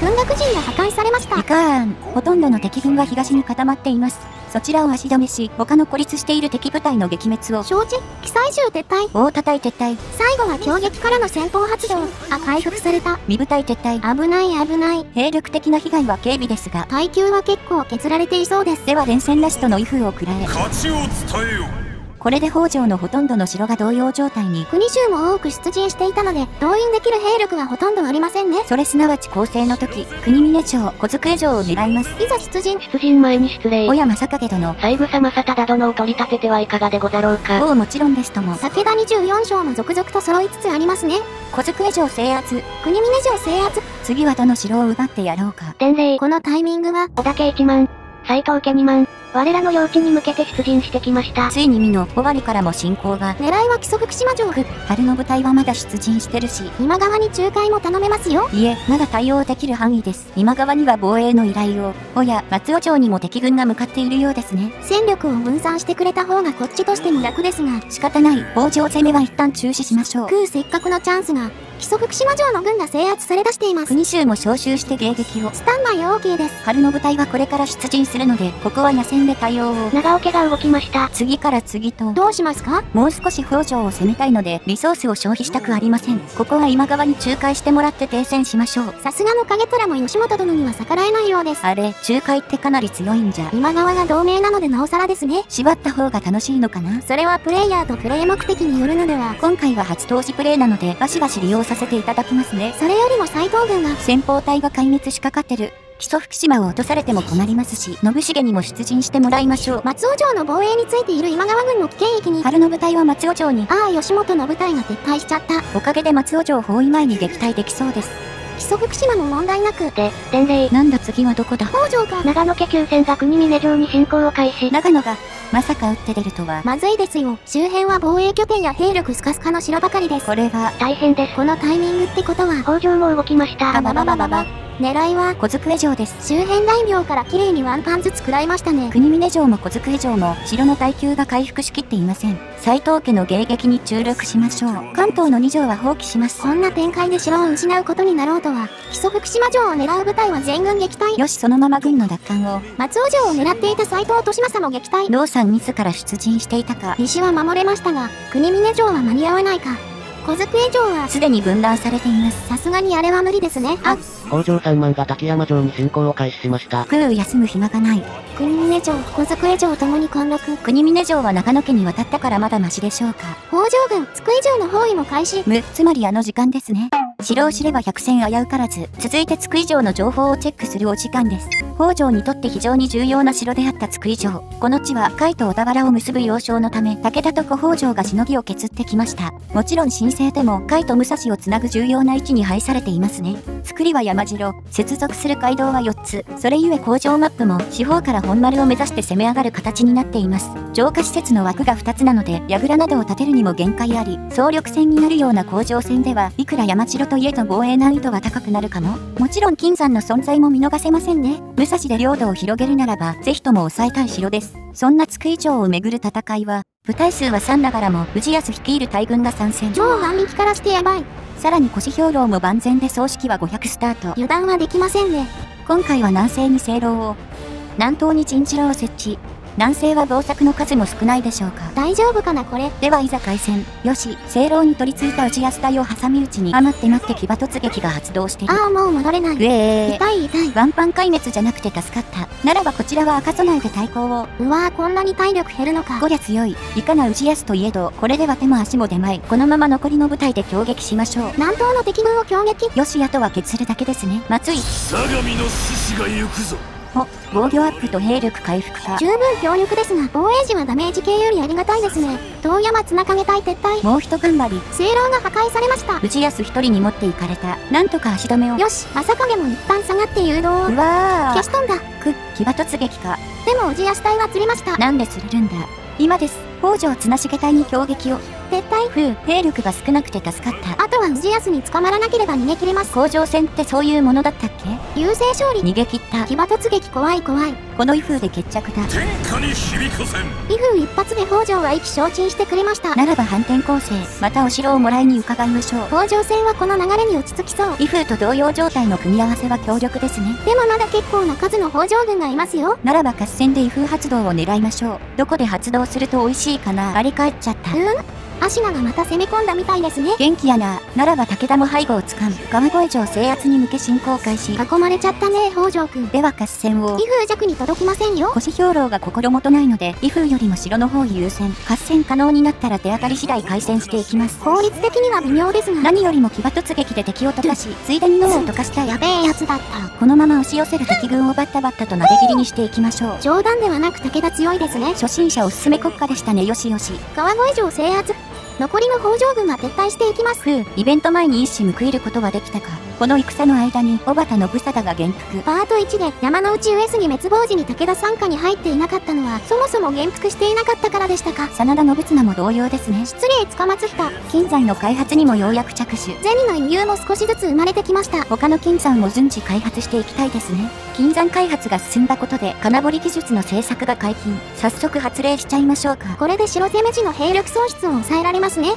軍楽陣が破壊されましたい。かーんほとんどの敵軍は東に固まっていますそちらを足止めし他の孤立している敵部隊の撃滅を承知。記載銃撤退。大叩い撤退最後は強撃からの戦闘発動。あ、回復された。未部隊撤退危ない危ない。兵力的な被害は軽微ですが耐久は結構削られていそうです。では連戦ラストの威風を食らえ勝ちを伝えよこれで北条のほとんどの城が同様状態に国衆も多く出陣していたので、動員できる兵力はほとんどありませんね。それすなわち攻勢の時国峰城小机城を狙いますいざ出陣。出陣前に失礼小。山正景殿三枝正忠殿を取り立ててはいかがでござろうか。おうもちろんですとも武田24将も続々と揃いつつありますね。小机城制圧国峰城制圧。次はどの城を奪ってやろうか伝令、このタイミングは、小田家1万、斎藤家2万、我らの領地に向けて出陣してきました。ついに美濃尾張からも侵攻が。狙いは木曽福島城。春の部隊はまだ出陣してるし。今川に仲介も頼めますよ。いえまだ対応できる範囲です。今川には防衛の依頼をおや松尾町にも敵軍が向かっているようですね。戦力を分散してくれた方がこっちとしても楽ですが、仕方ない。北条攻めは一旦中止しましょう。食うせっかくのチャンスが、木曽福島城の軍が制圧され出しています。国衆も招集して迎撃をスタンバイ OK です。春の部隊はこれから出陣するのでここは野戦で対応を長尾家が動きました。次から次とどうしますか？もう少し北条を攻めたいのでリソースを消費したくありませんここは今川に仲介してもらって停戦しましょうさすがの影虎も吉本殿には逆らえないようです。あれ仲介ってかなり強いんじゃ今川が同盟なのでなおさらですね。縛った方が楽しいのかなそれはプレイヤーとプレイ目的によるのでは。今回は初投資プレイなのでバシバシ利用させていただきますねそれよりも斎藤軍が、先方隊が壊滅しかかってる木曽福島を落とされても困りますし信繁にも出陣してもらいましょう松尾城の防衛についている今川軍の危険域に、春の部隊は松尾町にああ吉本の部隊が撤退しちゃった。おかげで松尾城包囲前に撃退できそうです木曽福島も問題なく、で、伝令、なんだ次はどこだ？北条か。長野家急戦が国峰城に侵攻を開始。長野がまさか打って出るとはまずいですよ。周辺は防衛拠点や兵力スカスカの城ばかりです。これは大変です。このタイミングってことは、北条も動きました。ババババババ。狙いは、小机城です周辺大名から綺麗にワンパンずつ食らいましたね。国峰城も小机城も城の耐久が回復しきっていません斎藤家の迎撃に注力しましょう関東の2城は放棄しますこんな展開で城を失うことになろうとは、木曽福島城を狙う部隊は全軍撃退。よしそのまま軍の奪還を松尾城を狙っていた斎藤利政も撃退。老さん自ら出陣していたか西は守れましたが、国峰城は間に合わないか。小机城は、すでに分断されていますさすがにあれは無理ですね。あ、北条3万が滝山城に侵攻を開始しました。食う休む暇がない国峰城、小机城ともに陥落。国峰城は長野家に渡ったからまだマシでしょうか北条軍、津久井城の包囲も開始。むつまりあの時間ですね城を知れば百戦危うからず続いて津久井城の情報をチェックするお時間です。北条にとって非常に重要な城であった津久井城この地は甲斐と小田原を結ぶ要衝のため武田と小北条がしのぎを削ってきました。もちろん神聖でも甲斐と武蔵をつなぐ重要な位置に配されていますね。作りは山城。接続する街道は4つ。それゆえ工場マップも四方から本丸を目指して攻め上がる形になっています。浄化施設の枠が2つなので櫓などを建てるにも限界あり総力戦になるような工場戦ではいくら山城といえど防衛難易度は高くなるかも。もちろん金山の存在も見逃せませんね。武蔵で領土を広げるならばぜひとも抑えたい城です。そんな津久井城をめぐる戦いは部隊数は3ながらも藤安率いる大軍が参戦。超反撃からしてやばい。さらに腰兵糧も万全で総指揮は500スタート。油断はできませんね。今回は南西に聖楼を南東に陣地炉を設置南西は防作の数も少ないでしょうか。大丈夫かなこれ。ではいざ開戦。よし聖楼に取り付いた内安隊を挟み撃ちに。あ待って待って騎馬突撃が発動してる。ああ、もう戻れない。うえー。痛い痛い。ワンパン壊滅じゃなくて助かった。ならばこちらは赤備えで対抗を。うわーこんなに体力減るのか。こ。りゃ強い。いかな氏康といえどこれでは手も足も出まい。このまま残りの部隊で攻撃しましょう。南東の敵軍を攻撃。よしあとは削るだけですね。松井相模の獅子が行くぞお防御アップと兵力回復か十分強力ですが、防衛時はダメージ系よりありがたいですね。遠山綱影隊撤退。もう一頑張り聖楼が破壊されました。氏康一人に持っていかれたなんとか足止めをよし、正影も一旦下がって誘導を。うわー消し飛んだ。く騎馬突撃かでも、宇治安隊は釣りました。なんで釣れるんだ今です北条綱重隊に攻撃を撤退。ふう、兵力が少なくて助かった。あとは氏康に捕まらなければ逃げ切れます。甲状腺ってそういうものだったっけ？優勢勝利。逃げ切った。騎馬突撃怖い怖い。この威風で決着だ。天下に響かせん威風一発で北条は意気消沈してくれました。ならば反転攻勢、またお城をもらいに伺いましょう。北条戦はこの流れに落ち着きそう。威風と同様状態の組み合わせは強力ですね。でもまだ結構な数の北条軍がいますよ。ならば合戦で威風発動を狙いましょう。どこで発動すると美味しいかなあり帰っちゃった。うん？芦名がまた攻め込んだみたいですね。元気やな。ならば武田も背後をつかむ。川越城制圧に向け進行開始。囲まれちゃったね、北条くん。では合戦を。威風弱に届きませんよ。腰兵糧が心もとないので、威風よりも城の方優先。合戦可能になったら手当たり次第開戦していきます。効率的には微妙ですが。何よりも騎馬突撃で敵を溶かし、ついでに脳を溶かしたい。やべえやつだった。このまま押し寄せる敵軍をバッタバッタとなで切りにしていきましょう。冗談ではなく武田強いですね。初心者おすすめ国家でしたねよしよし。川越城制圧。残りの北条軍は撤退していきます。ふう、イベント前に一矢報いることはできたか。この戦の間に、小畑信貞が元服。パート1で山の内上杉滅亡時に武田参加に入っていなかったのは、そもそも元服していなかったからでしたか。真田信綱も同様ですね。失礼塚松下。金山の開発にもようやく着手。銭の輸入も少しずつ生まれてきました。他の金山も順次開発していきたいですね。金山開発が進んだことで、金掘り技術の製作が解禁。早速発令しちゃいましょうか。これで城攻め時の兵力損失を抑えられますね。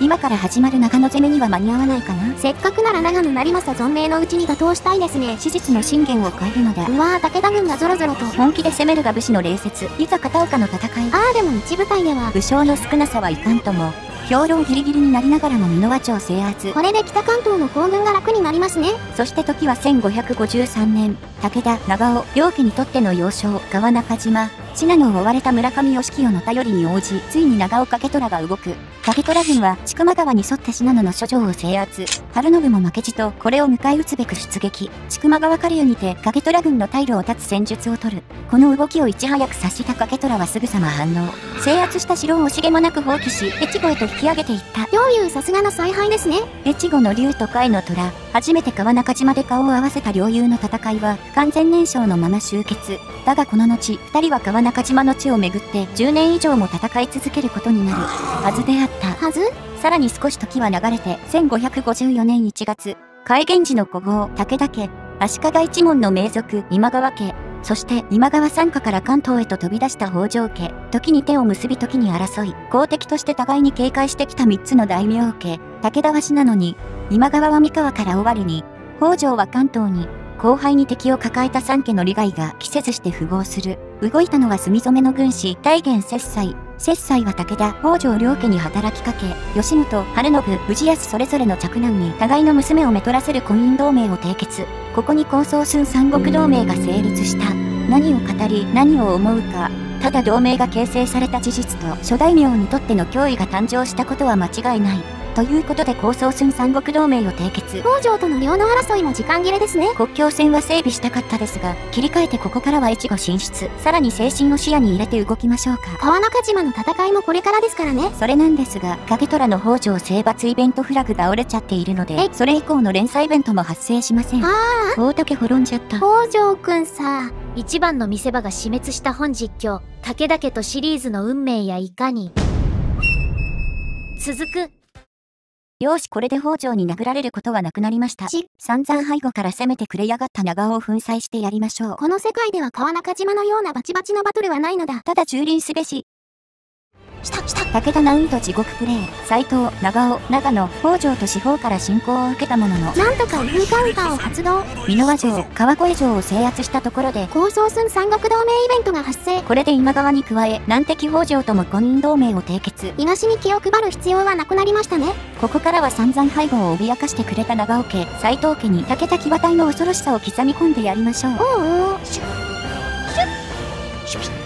今から始まる長野攻めには間に合わないかなせっかくなら長野成政存命のうちに打倒したいですね。史実の信玄を変えるのだ。うわぁ、武田軍がゾロゾロと。本気で攻めるが武士の礼節。いざ片岡の戦い。ああでも一部隊では、武将の少なさはいかんとも。兵糧ギリギリになりながらも美濃和町制圧。これで北関東の行軍が楽になりますね。そして時は1553年、武田、長尾、両家にとっての要衝、川中島、信濃を追われた村上義清の頼りに応じ、ついに長尾掛虎が動く。掛虎軍は、千曲川に沿って信濃の諸城を制圧。春信も負けじと、これを迎え撃つべく出撃。千曲川下流にて、掛虎軍の退路を断つ戦術を取る。この動きをいち早く察した掛虎はすぐさま反応。制圧した城を惜しげもなく放棄し、越後へと引き上げていった。両友さすがの采配ですね。越後の竜と海の虎、初めて川中島で顔を合わせた両友の戦いは、不完全燃焼のまま終結。だがこの後、二人は川中島の地をめぐって10年以上も戦い続けることになるはずであった。はず？さらに少し時は流れて、1554年1月、海源氏の古豪、武田家、足利一門の名族、今川家、そして今川傘下から関東へと飛び出した北条家、時に手を結び時に争い、公敵として互いに警戒してきた3つの大名家、武田は死なのに、今川は三河から尾張に、北条は関東に、後輩に敵を抱えた三家の利害が季節して符合する。動いたのは墨染めの軍師、大元節斎。摂斎は武田、北条両家に働きかけ、吉本、晴信、氏康それぞれの嫡男に互いの娘をめとらせる婚姻同盟を締結。ここに構想寸三国同盟が成立した。何を語り、何を思うか。ただ同盟が形成された事実と、諸大名にとっての脅威が誕生したことは間違いない。ということで構想寸三国同盟を締結。北条との領の争いも時間切れですね。国境線は整備したかったですが、切り替えてここからは越後進出。さらに精神を視野に入れて動きましょうか。川中島の戦いもこれからですからね。それなんですが、影虎の北条征伐イベントフラグが折れちゃっているので、それ以降の連載イベントも発生しません。あ大竹滅んじゃった。北条くんさ。一番の見せ場が死滅した本実況、武田家とシリーズの運命やいかに。続く。よしこれで北条に殴られることはなくなりました。散々背後から攻めてくれやがった長尾を粉砕してやりましょう。この世界では川中島のようなバチバチのバトルはないのだ。ただ駐輪すべし。したした武田ナウンと地獄プレイ、斎藤、長尾、長野、北条と四方から侵攻を受けたものの、なんとかウーカウンターを発動。美濃和城、川越城を制圧したところで、構想寸三国同盟イベントが発生。これで今川に加え、南敵北条とも婚姻同盟を締結。東に気を配る必要はなくなりましたね。ここからは散々背後を脅かしてくれた長尾家、斎藤家に武田騎馬隊の恐ろしさを刻み込んでやりましょう。おうおう。シュッ、シュッ、シュピッ。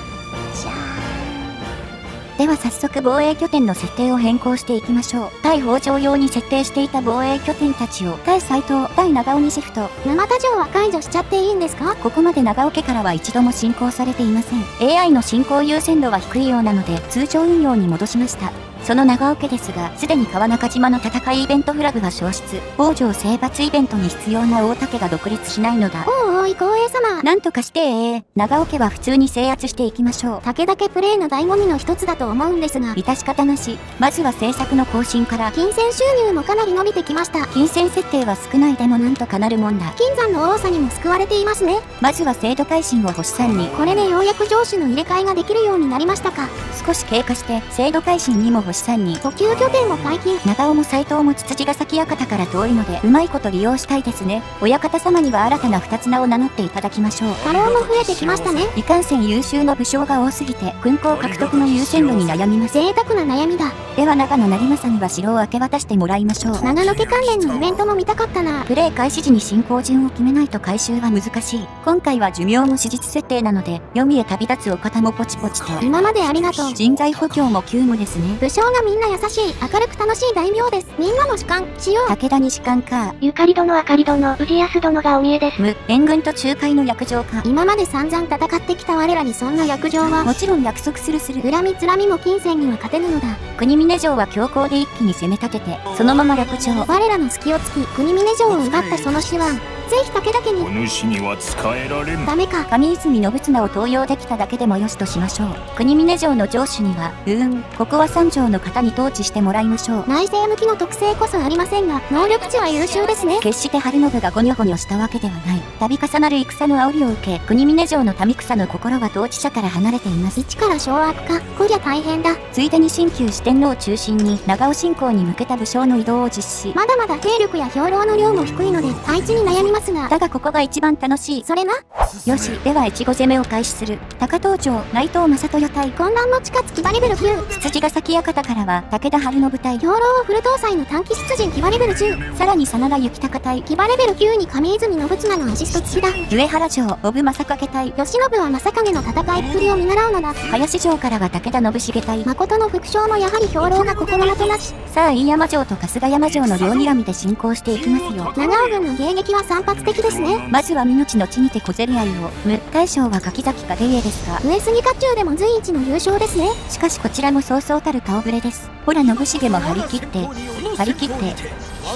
では早速防衛拠点の設定を変更していきましょう。対北条用に設定していた防衛拠点たちを、対斎藤、対長尾にシフト。沼田城は解除しちゃっていいんですか？ここまで長尾家からは一度も進行されていません。AI の進行優先度は低いようなので、通常運用に戻しました。その長尾家ですが、すでに川中島の戦いイベントフラグが消失。王城征伐イベントに必要な大竹が独立しないのだ。おうおい光栄様。なんとかしてええ長尾家は普通に制圧していきましょう。武田家プレイの醍醐味の一つだと思うんですが、致し方なし。まずは制作の更新から、金銭収入もかなり伸びてきました。金銭設定は少ないでもなんとかなるもんだ。金山の多さにも救われていますね。まずは制度改新を星さんに、これでようやく上司の入れ替えができるようになりましたか。少し経過して、制度改新にも星さんに、補給拠点も解禁。長尾も斎藤もつつじが先館から遠いので、うまいこと利用したいですね。親方様には新たな二つ名を名乗っていただきましょう。過労も増えてきましたね。いかんせん優秀の武将が多すぎて、勲功獲得の優先度に悩みます。贅沢な悩みだ。では長野成政には城を明け渡してもらいましょう。長野家関連のイベントも見たかったな。プレイ開始時に進行順を決めないと回収は難しい。今回は寿命も史実設定なので、読みへ旅立つお方もポチポチと。今までありがとう。人材補強も急務ですね。武将がみんな優しい、明るく楽しい大名です。みんなも主観しよう。武田に士官か。ゆかり殿あかり殿、氏康殿がお見えです。無、援軍と仲介の約定か。今まで散々戦ってきた我らにそんな約定は、もちろん約束するする。恨みつらみも金銭には勝てぬのだ。国峰城は強行で一気に攻め立てて、そのまま略城。我らの隙を突き、国峰城を奪ったその手腕。ぜひ武田家に。お主には使えられん。ダメか。上泉信綱を登用できただけでもよしとしましょう。国峰城の城主には、うーん、ここは三条の方に統治してもらいましょう。内政向きの特性こそありませんが、能力値は優秀ですね。決して春信がゴニョゴニョしたわけではない。度重なる戦の煽りを受け、国峰城の民草の心は統治者から離れています。一から掌握か、こりゃ大変だ。ついでに新旧四天王を中心に、長尾侵攻に向けた武将の移動を実施。まだまだ兵力や兵糧の量も低いので、配置に悩みますが。だがここが一番楽しい。それな？よし、では越後攻めを開始する。高東町、内藤正豊隊。混乱の地下月バレベル9。つつじが先館からは、武田春信隊。兵糧をフル搭載の短期出陣騎馬レベル10。さらに真田幸高隊。騎馬レベル9に上泉信綱のアシスト付きだ。上原城、小部正景隊。慶喜は正景の戦いっぷりを見習うのだ。林城からは武田信繁隊。誠の副将もやはり兵糧が心もとなし。さあ、飯山城と春日山城の両睨みで進行していきますよ。長尾軍の迎撃は散発的ですね。まずは命の地にて小競り合いを。無、大将は柿崎イエですか。上杉甲冑でも随一の優勝ですね。しかしこちらもそうそうたる顔ぶれです。ほら、信繁も張り切って、張り切って、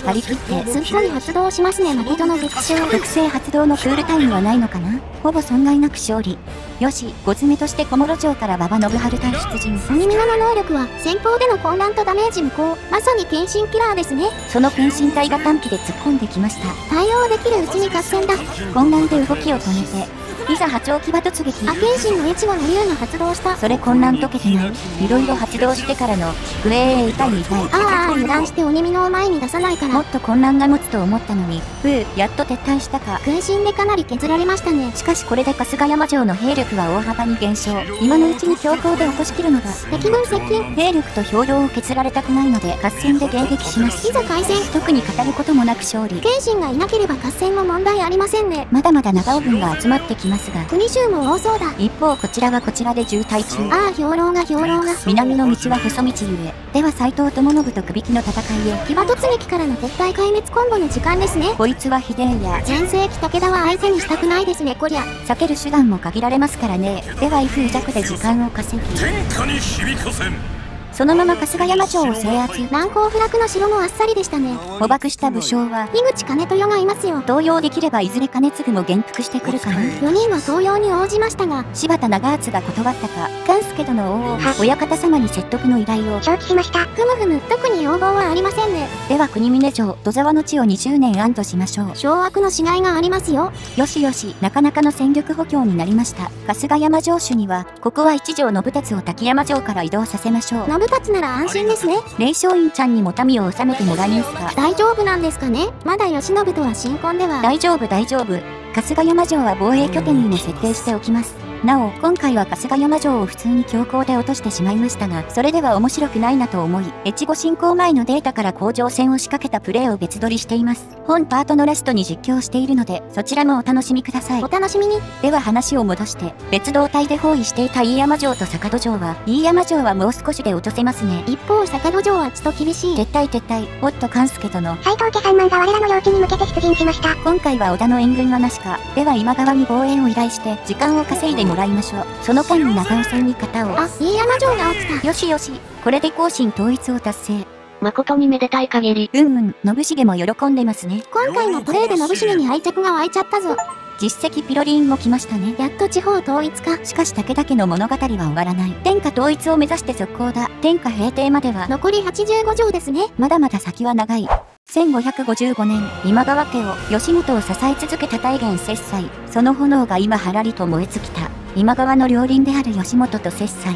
張り切って、すっかり発動しますね、誠の復讐。特性発動のクールタイムはないのかな？ほぼ損害なく勝利。よし、5つ目として小諸町から馬場信春隊出陣。鬼皆の能力は、先方での混乱とダメージ無効。まさに献身キラーですね。その献身隊が短期で突っ込んできました。対応できるうちに合戦だ。混乱で動きを止めて、いざ波長騎馬突撃。あ、剣心の越後の竜が発動した。それ混乱解けてない。いろいろ発動してからの、グエー痛い痛い。ああ、油断して鬼見のを前に出さないから。もっと混乱が持つと思ったのに、ふう、やっと撤退したか。軍神でかなり削られましたね。しかしこれで春日山城の兵力は大幅に減少。今のうちに強行で落としきるのだ。敵軍接近。兵力と兵糧を削られたくないので、合戦で迎撃します。いざ開戦。特に語ることもなく勝利。剣心がいなければ合戦も問題ありませんね。まだまだ長尾軍が集まってきますが、国衆も多そうだ。一方こちらはこちらで渋滞中。ああ、兵糧が兵糧が。南の道は細道ゆえ。では斎藤智信と首木の戦いへ。騎馬突撃からの撤退壊滅コンボの時間ですね。こいつはひでえや。全盛期武田は相手にしたくないですね、こりゃ。避ける手段も限られますからね。では威風弱で時間を稼ぎ。天下に響かせん。そのまま春日山町を制圧。難攻不落の城もあっさりでしたね。捕獲した武将は、樋口金豊がいますよ。登用できればいずれ金継も元服してくるかな。4人は登用に応じましたが、柴田長厚が断ったか、勘助殿の王、親方様に説得の依頼を。承知しました。ふむふむ、特に要望はありませんね。では国峰城、戸沢の地を20年安堵しましょう。掌握のしがいがありますよ。よしよし、なかなかの戦力補強になりました。春日山城主には、ここは一条信達を滝山城から移動させましょう。信達なら安心ですね。霊昌院ちゃんにも民を治めてもらいますか。大丈夫なんですかね？まだ慶喜とは新婚では。大丈夫大丈夫。春日山城は防衛拠点にも設定しておきます。なお、今回は春日山城を普通に強行で落としてしまいましたが、それでは面白くないなと思い、越後侵攻前のデータから甲状戦を仕掛けたプレイを別撮りしています。本パートのラストに実況しているので、そちらもお楽しみくださいお。楽しみに。では話を戻して、別動隊で包囲していた飯山城と坂戸城は、飯山城はもう少しで落とせますね。一方、坂戸城はちと厳しい。撤退撤退、おっと勘助殿。斎藤家三万が我らの領地に向けて出陣しました。今回は織田の援軍はなしか。では今川に防衛を依頼して、時間を稼いでもらいましょう。その間に長尾さんに型を。あ、飯山城が起きた。よしよし、これで甲信統一を達成。誠にめでたい限り。うんうん、信繁も喜んでますね。今回のプレイで信繁に愛着が湧いちゃったぞ。実績ピロリンも来ましたね。やっと地方統一か。しかし武田家の物語は終わらない。天下統一を目指して続行だ。天下平定までは、残り85条ですね。まだまだ先は長い。1555年、今川家を、吉本を支え続けた大元節祭。その炎が今はらりと燃え尽きた。今川の両輪である吉本と節祭。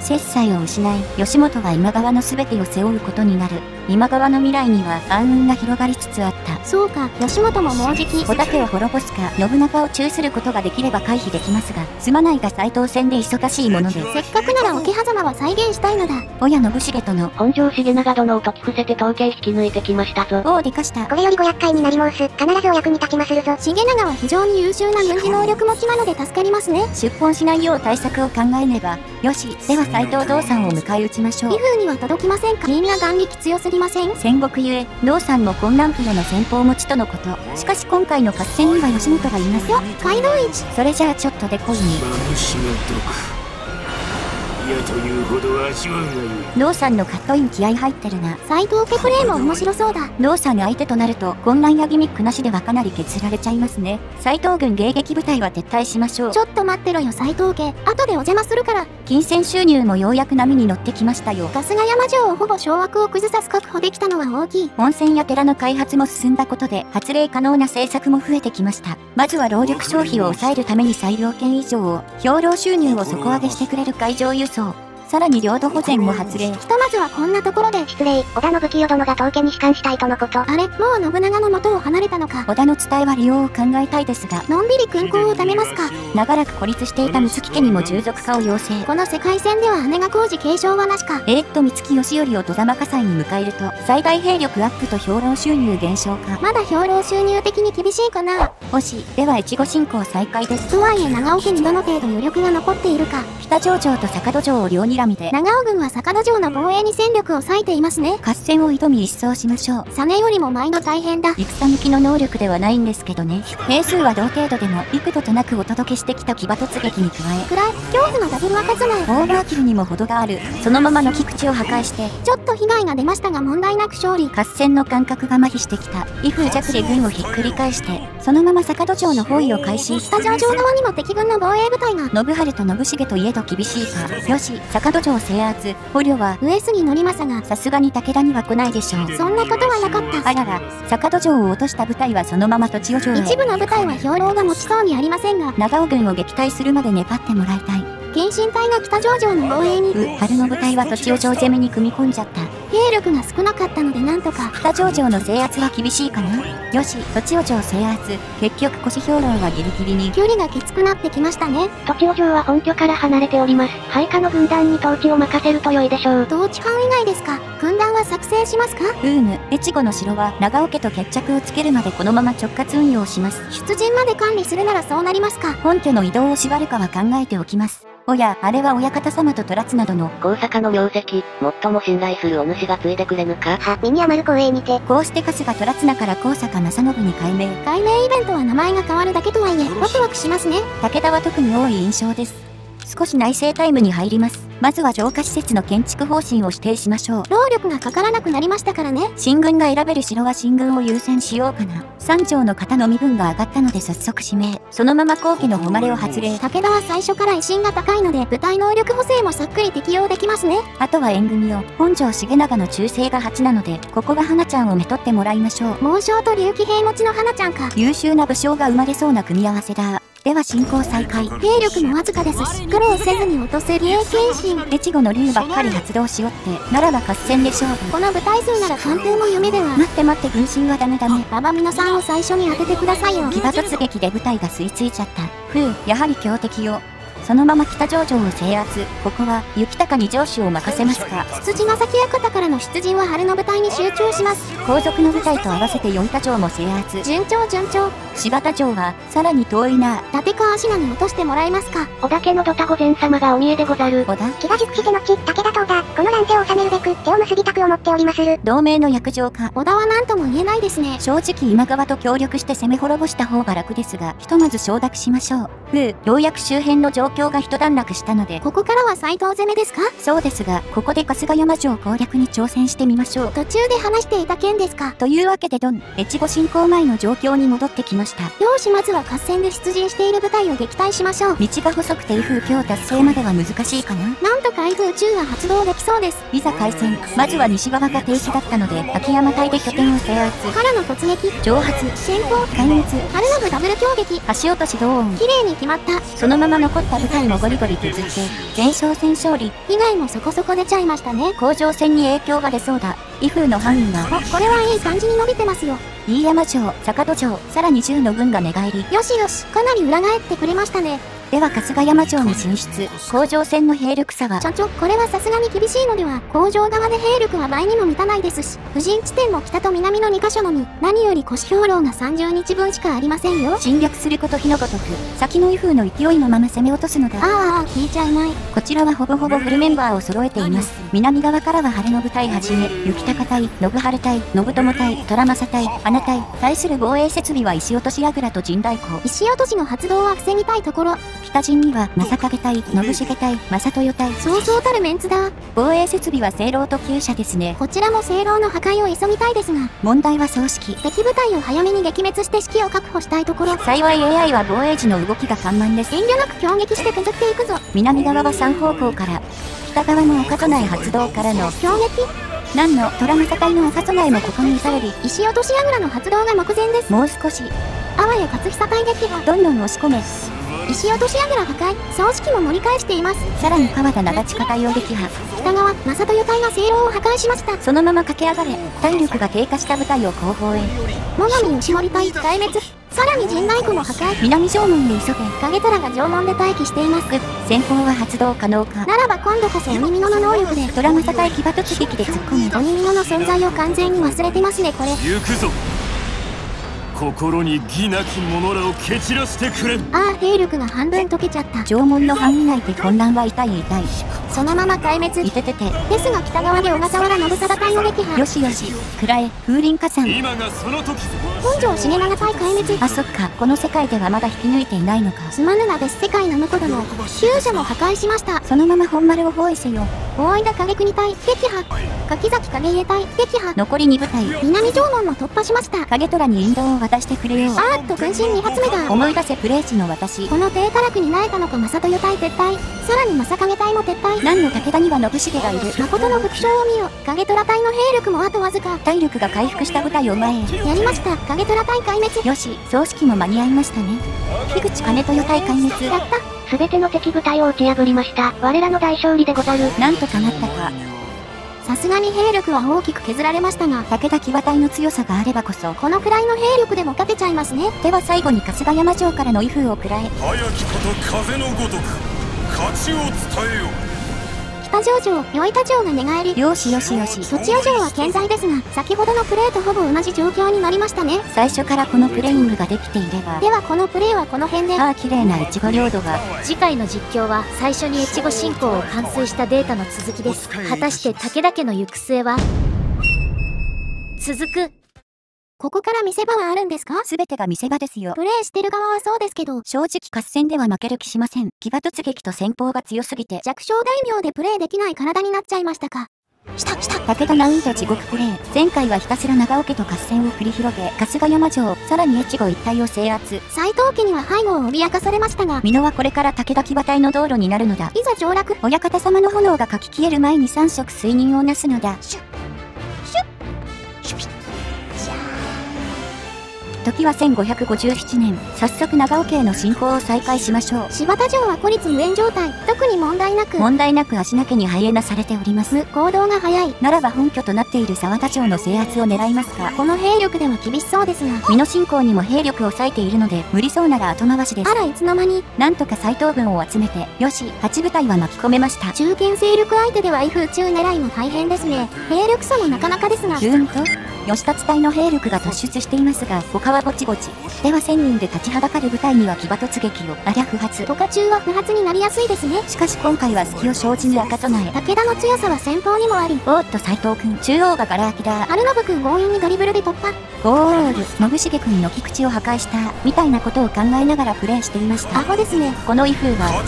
節祭を失い、吉本は今川の全てを背負うことになる。今川の未来には暗雲が広がりつつあった。そうか、吉本ももうじき。織田家を滅ぼすか、信長を中することができれば回避できますが、すまないが斎藤戦で忙しいもので、せっかくなら桶狭間は再現したいのだ。親信繁との、本庄重長殿を解き伏せて統計引き抜いてきましたぞ。おおでかした。これよりご厄介になり申す。必ずお役に立ちまするぞ。重長は非常に優秀な軍事能力持ちなので助かりますね。出奔しないよう対策を考えねば。よし、では斎藤道さんを迎え撃ちましょう。威風には届きませんかみんな眼力強すぎません戦国ゆえ、道さんも混乱期での戦法持ちとのこと。しかし今回の合戦には吉本がいますよ。街道一。それじゃあちょっとでこいに。というほど味わうがよい道さんのカットイン気合入ってるな。斎藤家プレイも面白そうだ。道さん相手となると、混乱やギミックなしではかなり削られちゃいますね。斎藤軍迎撃部隊は撤退しましょうち。ょっと待ってろよ斎藤家。後でお邪魔するから。金銭収入もようやく波に乗ってきましたよ。春日山城をほぼ掌握を崩さず確保できたのは大きい。温泉や寺の開発も進んだことで発令可能な政策も増えてきました。まずは労力消費を抑えるために裁量権以上を、兵糧収入を底上げしてくれる海上輸送。照さらに領土保全も発令。ひとまずはこんなところで。失礼、織田信清殿が当家に仕官したいとのこと。あれ、もう信長の元を離れたのか。織田の伝えは利用を考えたいですが、のんびり勲功を貯めますか。長らく孤立していた三月家にも従属化を要請。この世界戦では姉が工事継承はなしか。えー、っと三月義頼を戸様火災に迎えると、最大兵力アップと兵糧収入減少か。まだ兵糧収入的に厳しいかな。もし、では越後侵攻再開です。とはいえ長尾家にどの程度余力が残っているか。北条城と坂戸城を両睨みで、長尾軍は坂戸城の防衛に戦力を割いていますね。合戦を挑み一掃しましょう。サネよりも毎度大変だ。戦向きの能力ではないんですけどね。兵数は同程度でも幾度となくお届けしてきた騎馬突撃に加え、くらい、恐怖のダブル赤備え。オーバーキルにも程がある。そのままの菊池を破壊して、ちょっと被害が出ましたが問題なく勝利。合戦の感覚が麻痺してきた。威風弱で軍をひっくり返して、そのまま坂戸城の包囲を開始。北条城側にも敵軍の防衛部隊が。信春と信繁といえど厳しいか。よし、坂戸城制圧。捕虜は、上杉頼政が。さすがに武田には来ないでしょう。そんなことはなかった。あらら、坂戸城を落とした部隊はそのまま土地を城へ。一部の部隊は兵糧が持ちそうにありませんが、長尾軍を撃退するまで粘ってもらいたい。謙信隊が北条城の防衛に。う、春の部隊は土地を城攻めに組み込んじゃった。兵力が少なかったのでなんとか。北条城の制圧は厳しいかな？よし、土地を城制圧。結局腰兵糧はギリギリに。距離がきつくなってきましたね。土地城は本拠から離れております。配下の軍団に統治を任せると良いでしょう。統治班以外ですか？軍団は作成しますか？うーむ、越後の城は長尾家と決着をつけるまでこのまま直轄運用します。出陣まで管理するならそうなりますか？本拠の移動を縛るかは考えておきます。おや、あれは親方様と虎津などの、高坂の名跡、最も信頼するお主が継いでくれぬか？は、身に余る光栄にて。こうして春日虎綱から高坂正信に改名。改名イベントは名前が変わるだけとはいえ、ワクワクしますね。武田は特に多い印象です。少し内政タイムに入ります。まずは浄化施設の建築方針を指定しましょう。労力がかからなくなりましたからね。新軍が選べる城は新軍を優先しようかな。三条の方の身分が上がったので早速指名。そのまま後期の誉れを発令。武田は最初から威信が高いので、部隊能力補正もさっくり適用できますね。あとは縁組を。本庄重長の忠誠が8なので、ここが花ちゃんをめとってもらいましょう。猛将と竜騎兵持ちの花ちゃんか。優秀な武将が生まれそうな組み合わせだ。では進行再開。兵力もわずかですし、苦労せずに落とせる栄謙信。越後の竜ばっかり発動しよって、ならば合戦で勝負。この部隊数なら完封も夢では。待って待って軍神はダメダメ。馬場美濃さんを最初に当ててくださいよ。騎馬突撃で部隊が吸い付いちゃった。ふう、やはり強敵よ。そのまま北条城を制圧。ここは、雪高に城主を任せますか。つつじが崎館からの出陣は春の部隊に集中します。後続の部隊と合わせて四田城も制圧。順調順調。柴田城は、さらに遠いな。立川足名に落としてもらえますか。織田家のドタ御前様がお見えでござる。織田？気が熟してのち、武田党だ。この乱世を収めるべく、手を結びたく思っておりまする。同盟の約定か。織田は何とも言えないですね。正直今川と協力して攻め滅ぼした方が楽ですが、ひとまず承諾しましょう。ふう、ようやく周辺の状況況が一段落したので、ここからは斎藤攻めですか？そうですが、ここで春日山城攻略に挑戦してみましょう。途中で話していた件ですか？というわけでドン、越後侵攻前の状況に戻ってきました。よしまずは合戦で出陣している部隊を撃退しましょう。道が細くて威風強達成までは難しいかな？なんとか威風中は発動できそうです。いざ開戦、まずは西側が停止だったので、秋山隊で拠点を制圧。からの突撃、挑発、先行、壊滅、春の部ダブル攻撃、橋落とし同音。綺麗に決まった。そのまま残った部隊もゴリゴリ削って、前哨戦勝利。被害もそこそこ出ちゃいましたね。甲状腺に影響が出そうだ。威風の範囲が、お、これはいい感じに伸びてますよ。飯山城、坂戸城、さらに10の軍が寝返り。よしよし、かなり裏返ってくれましたね。では春日山城に進出。甲状腺の兵力差はち、ょちょ、これはさすがに厳しいのでは、工場側で兵力は倍にも満たないですし、不陣地点も北と南の2カ所のみ、何より腰兵糧が30日分しかありませんよ。侵略すること火のごとく、先の威風の勢いのまま攻め落とすのだ。あーあー、聞いちゃいない。こちらはほぼほぼフルメンバーを揃えています。南側からは晴れの部隊はじめ、雪高隊、信春隊、信友隊、虎正隊、花隊、対する防衛設備は石落とし櫓と陣太鼓。石落としの発動は防ぎたいところ、北陣には正影隊、信重隊、正豊隊。そうそうたるメンツだ。防衛設備は正楼と厩舎ですね。こちらも正楼の破壊を急ぎたいですが、問題は葬式。敵部隊を早めに撃滅して指揮を確保したいところ、幸い AI は防衛時の動きが緩慢です。遠慮なく攻撃して削っていくぞ。南側は3方向から、北側の岡備発動からの、攻撃、何の虎正隊の岡備もここに至より、石落とし櫓の発動が目前です。もう少し、あわや勝久隊撃破、どんどん押し込め、石落とし櫓破壊、葬式も盛り返しています。さらに川田長近隊を撃破。北側、正豊隊が正楼を破壊しました。そのまま駆け上がれ、体力が低下した部隊を後方へ。最上吉森隊壊滅。さらに陣内湖も破壊。南城門へ急げ。影虎が城門で待機しています。先行は発動可能か。ならば今度こそ鬼美濃の能力で、虎正隊騎馬突撃で突っ込む。鬼美濃の存在を完全に忘れてますね、これ。行くぞ心に義なき者らを蹴散らしてくれんああ、兵力が半分溶けちゃった。城門の範囲内で混乱は痛い痛い。そのまま壊滅。いててて。ですが北側で小笠原信貞隊を撃破。よしよし。暗え、風林火山。今がその時ぞ本庄重長隊壊滅。あ、そっか。この世界ではまだ引き抜いていないのか。すまぬな別世界の婿殿。厩舎も破壊しました。そのまま本丸を包囲せよ。大井田影国隊撃破。柿崎影家隊撃破。残り2部隊。南城門も突破しました。影虎に引導を渡してくれよう。あーっと軍神2発目だ。思い出せプレイ時の私。この低たらくになえたのか正豊隊撤退。さらに正影隊も撤退。何の武田には信重がいる。誠の副将を見よ。影虎隊の兵力もあとわずか。体力が回復した部隊を前へ。やりました。影虎隊壊滅。よし、葬式も間に合いましたね。樋口金豊隊壊滅。やった。すべての敵部隊を打ち破りました。我らの大勝利でござる。なんとかなったか。さすがに兵力は大きく削られましたが、武田騎馬隊の強さがあればこそ。このくらいの兵力でも勝てちゃいますね。では最後に春日山城からの威風を喰らえ。早きこと風のごとく勝ちを伝えよう北条城、与板城が寝返り。よしよしよし。土地城は健在ですが、先ほどのプレーとほぼ同じ状況になりましたね。最初からこのプレイングができていれば。ではこのプレーはこの辺で。ああ、綺麗な越後領土が。次回の実況は最初に越後侵攻を完遂したデータの続きです。果たして武田家の行く末は？続く。ここから見せ場はあるんですか？すべてが見せ場ですよ。プレイしてる側はそうですけど、正直合戦では負ける気しません。騎馬突撃と戦法が強すぎて。弱小大名でプレイできない体になっちゃいましたか。したした武田ナウンと地獄プレイ。前回はひたすら長尾家と合戦を繰り広げ、春日山城、さらに越後一帯を制圧。斎藤家には背後を脅かされましたが、美濃はこれから武田騎馬隊の道路になるのだ。いざ上洛、親方様の炎が書き消える前に三色水任をなすのだ。時は1557年、早速長尾家への侵攻を再開しましょう。柴田城は孤立無縁状態、特に問題なく、問題なく足名家にハイエナされております。む行動が早い。ならば本拠となっている沢田町の制圧を狙いますか。この兵力では厳しそうですが、美濃侵攻にも兵力を割いているので、無理そうなら後回しですあ。らいつの間に、なんとか斎藤軍を集めて、よし、8部隊は巻き込めました。中堅勢力相手では威風中狙いも大変ですね。兵力差もなかなかですが、うーんと、吉達隊の兵力が突出していますが、他はぼちぼち。では1000人で立ちはだかる部隊には騎馬突撃を、ありゃ不発。とか中は不発になりやすいですね。しかし今回は隙を生じに赤備え。武田の強さは先方にもあり、おーっと斎藤くん、中央がガラ空きだ。春信くん強引にドリブルで突破。ゴール、信繁くんの木口を破壊した、みたいなことを考えながらプレイしていました。アホですね。この威風は、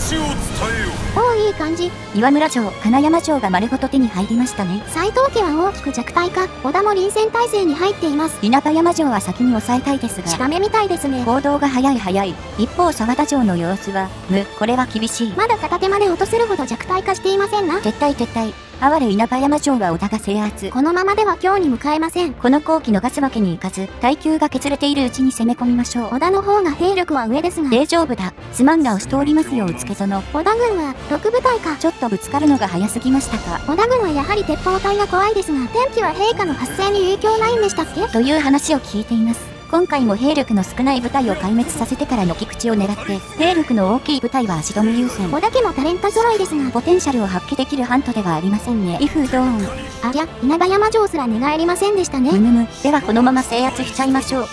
おおいい感じ。岩村城、金山城が丸ごと手に入りましたね。斎藤家は大きく弱体化、織田も臨戦態勢に入っています。稲葉山城は先に抑えたいですが、ダメみたいですね。行動が早い早い。一方沢田城の様子は、む、これは厳しい。まだ片手まで落とせるほど弱体化していませんな。撤退撤退。哀れ稲葉山城は織田が制圧。このままでは今日に迎えません。この後期逃すわけにいかず、耐久が削れているうちに攻め込みましょう。織田の方が兵力は上ですが、大丈夫だ。すまんが押し通りますよ、うつけ殿。織田軍は6部隊か。ちょっとぶつかるのが早すぎましたか。織田軍はやはり鉄砲隊が怖いですが、天気は陛下の発生に影響ないんでしたっけ？という話を聞いています。今回も兵力の少ない部隊を壊滅させてからの木口を狙って、兵力の大きい部隊は足止め優先。織田家もタレント揃いですが、ポテンシャルを発揮できるハントではありませんね。威風ドーン。ありゃ、稲葉山城すら寝返りませんでしたね。むむむ。ではこのまま制圧しちゃいましょう。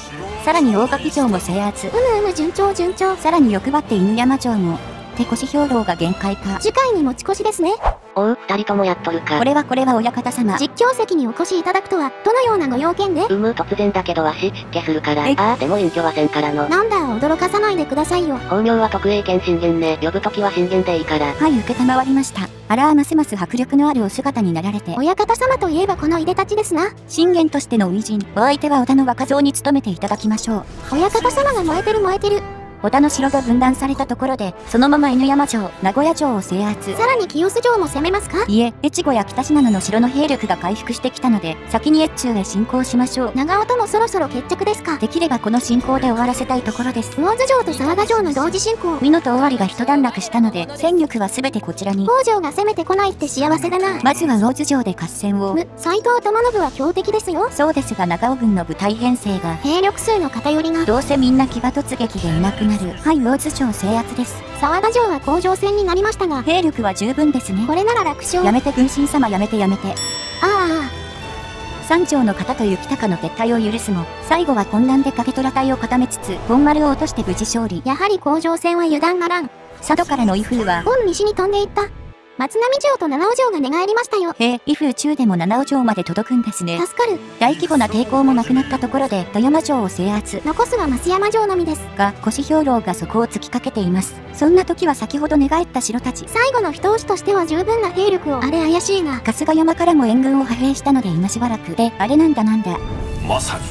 さらに大垣城も制圧。うむうむ順調順調。さらに欲張って犬山城も。手腰兵糧が限界か。次回に持ち越しですね。おう、二人ともやっとるかこ。れはこれは親方様。実況席にお越しいただくとは、どのようなご用件で？うむ、突然だけどわし、失敬するから。えああ、でも隠居はせんからの。なんだ、驚かさないでくださいよ。法名は特営兼信玄ね。呼ぶときは信玄でいいから。はい、受けたまわりました。あらーますます迫力のあるお姿になられて、親方様といえばこのいでたちですな。信玄としての初陣、お相手は織田の若造に務めていただきましょう。親方様が燃えてる燃えてる。織田の城が分断されたところで、そのまま犬山城、名古屋城を制圧。さらに清洲城も攻めますか？いえ、越後や北信濃の城の兵力が回復してきたので、先に越中へ進行しましょう。長尾ともそろそろ決着ですか？できればこの進行で終わらせたいところです。魚津城と沢田城の同時進行。美濃と尾張が一段落したので、戦力は全てこちらに。北条が攻めてこないって幸せだな。まずは魚津城で合戦を。む、斎藤智信は強敵ですよ。そうですが長尾軍の部隊編成が、兵力数の偏りが。どうせみんな騎馬突撃でいなくなる。はい、魚津城制圧です。沢田城は甲状戦になりましたが、兵力は十分ですね。これなら楽勝。やめて軍神様やめてやめて。あ三条の方と雪高の撤退を許すも、最後は混乱で影虎隊を固めつつ、本丸を落として無事勝利。あ、やはり甲状戦は油断ならん。佐渡からの威風は、本西に飛んでいった。松並城と七尾城が寝返りましたよ。へえ、威風中でも七尾城まで届くんですね。助かる。大規模な抵抗もなくなったところで、富山城を制圧。残すは増山城のみです。が、腰兵糧がそこを突きかけています。そんな時は先ほど寝返った城たち。最後の一押しとしては十分な兵力を。あれ怪しいな。春日山からも援軍を派兵したので今しばらく。で、あれなんだなんだ。まさに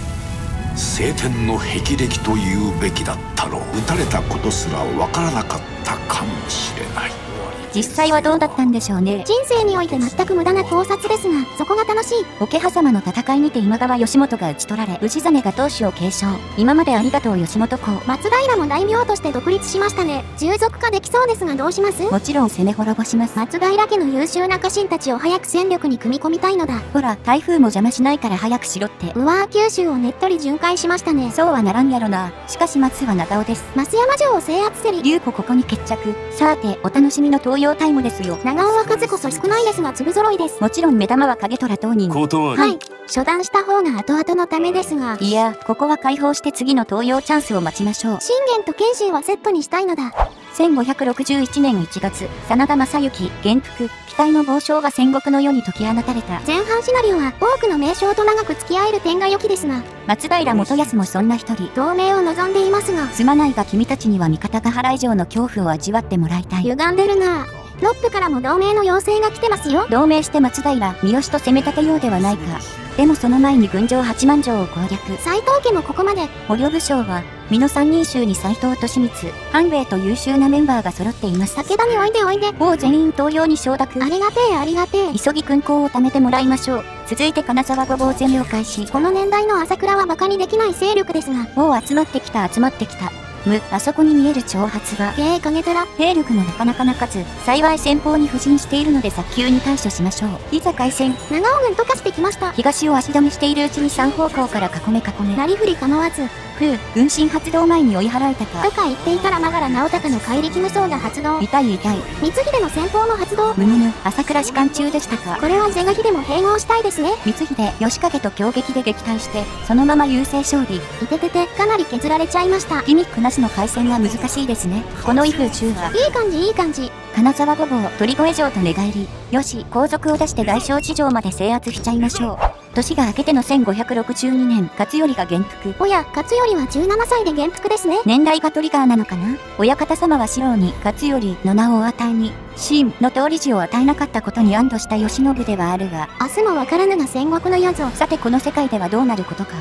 晴天の霹靂と言うべきだったろう撃たれたことすらわからなかったかもしれない実際はどうだったんでしょうね。人生において全く無駄な考察ですが、そこが楽しい。桶狭間の戦いにて今川義元が討ち取られ、氏真が当主を継承。今までありがとう義元公。松平も大名として独立しましたね。従属化できそうですがどうします？もちろん攻め滅ぼします。松平家の優秀な家臣たちを早く戦力に組み込みたいのだ。ほら、台風も邪魔しないから早くしろって。うわー九州をねっとり巡回しましたね。そうはならんやろな。しかし松は長尾です。増山城を制圧せり。龍子ここに決着。さて、お楽しみの東洋タイムですよ。長尾は数こそ少ないですが粒揃いです。もちろん目玉は影虎当人。断る、はい。初段した方が後々のためですが。いや、ここは解放して次の東洋チャンスを待ちましょう。信玄と謙信はセットにしたいのだ。1561年1月、真田正幸、元服、期待の傍聴が戦国の世に解き放たれた。前半シナリオは多くの名将と長く付き合える点が良きですが、松平元康もそんな一人。同盟を望んでいますが、すまないが君たちには味方ヶ原以上の恐怖を味わってもらいたい。歪んでるなぁ。ロップからも同盟の要請が来てますよ。同盟して松平、三好と攻め立てようではないか。でもその前に軍城八幡城を攻略。斎藤家もここまで。捕虜武将は、美濃三人衆に斎藤利光、半兵衛と優秀なメンバーが揃っています。武田においでおいで。某全員東洋に承諾。ありがてえありがてえ。急ぎ勲功を貯めてもらいましょう。続いて金沢ごぼう占領開始。この年代の朝倉は馬鹿にできない勢力ですが、もう集まってきた集まってきた。む、あそこに見える挑発が、ゲー影虎。兵力もなかなかなかず、幸い先方に布陣しているので早急に対処しましょう。いざ開戦。長尾軍溶かしてきました。東を足止めしているうちに三方向から囲め囲め。なりふり構わず、ふう、軍神発動前に追い払えたか。とか言っていたらながら直高の怪力無双が発動。痛い痛い。光秀の先方も発動。むむむ、朝倉士官中でしたか。これは是が非でも併合したいですね。光秀、吉影と強撃で撃退して、そのまま優勢勝利。いててて、かなり削られちゃいました。ギミックなしの回戦は難しいですね。この威風中は。いい感じいい感じ。金沢ごぼう、鳥越城と寝返り。よし、後続を出して大正地城まで制圧しちゃいましょう。年が明けての1562年、勝頼が元服。おや、勝頼は17歳で元服ですね。年代がトリガーなのかな？親方様は四郎に勝頼の名を与えに、秦の通り字を与えなかったことに安堵した慶喜ではあるが、明日もわからぬが戦国の世ぞ。さてこの世界ではどうなることか。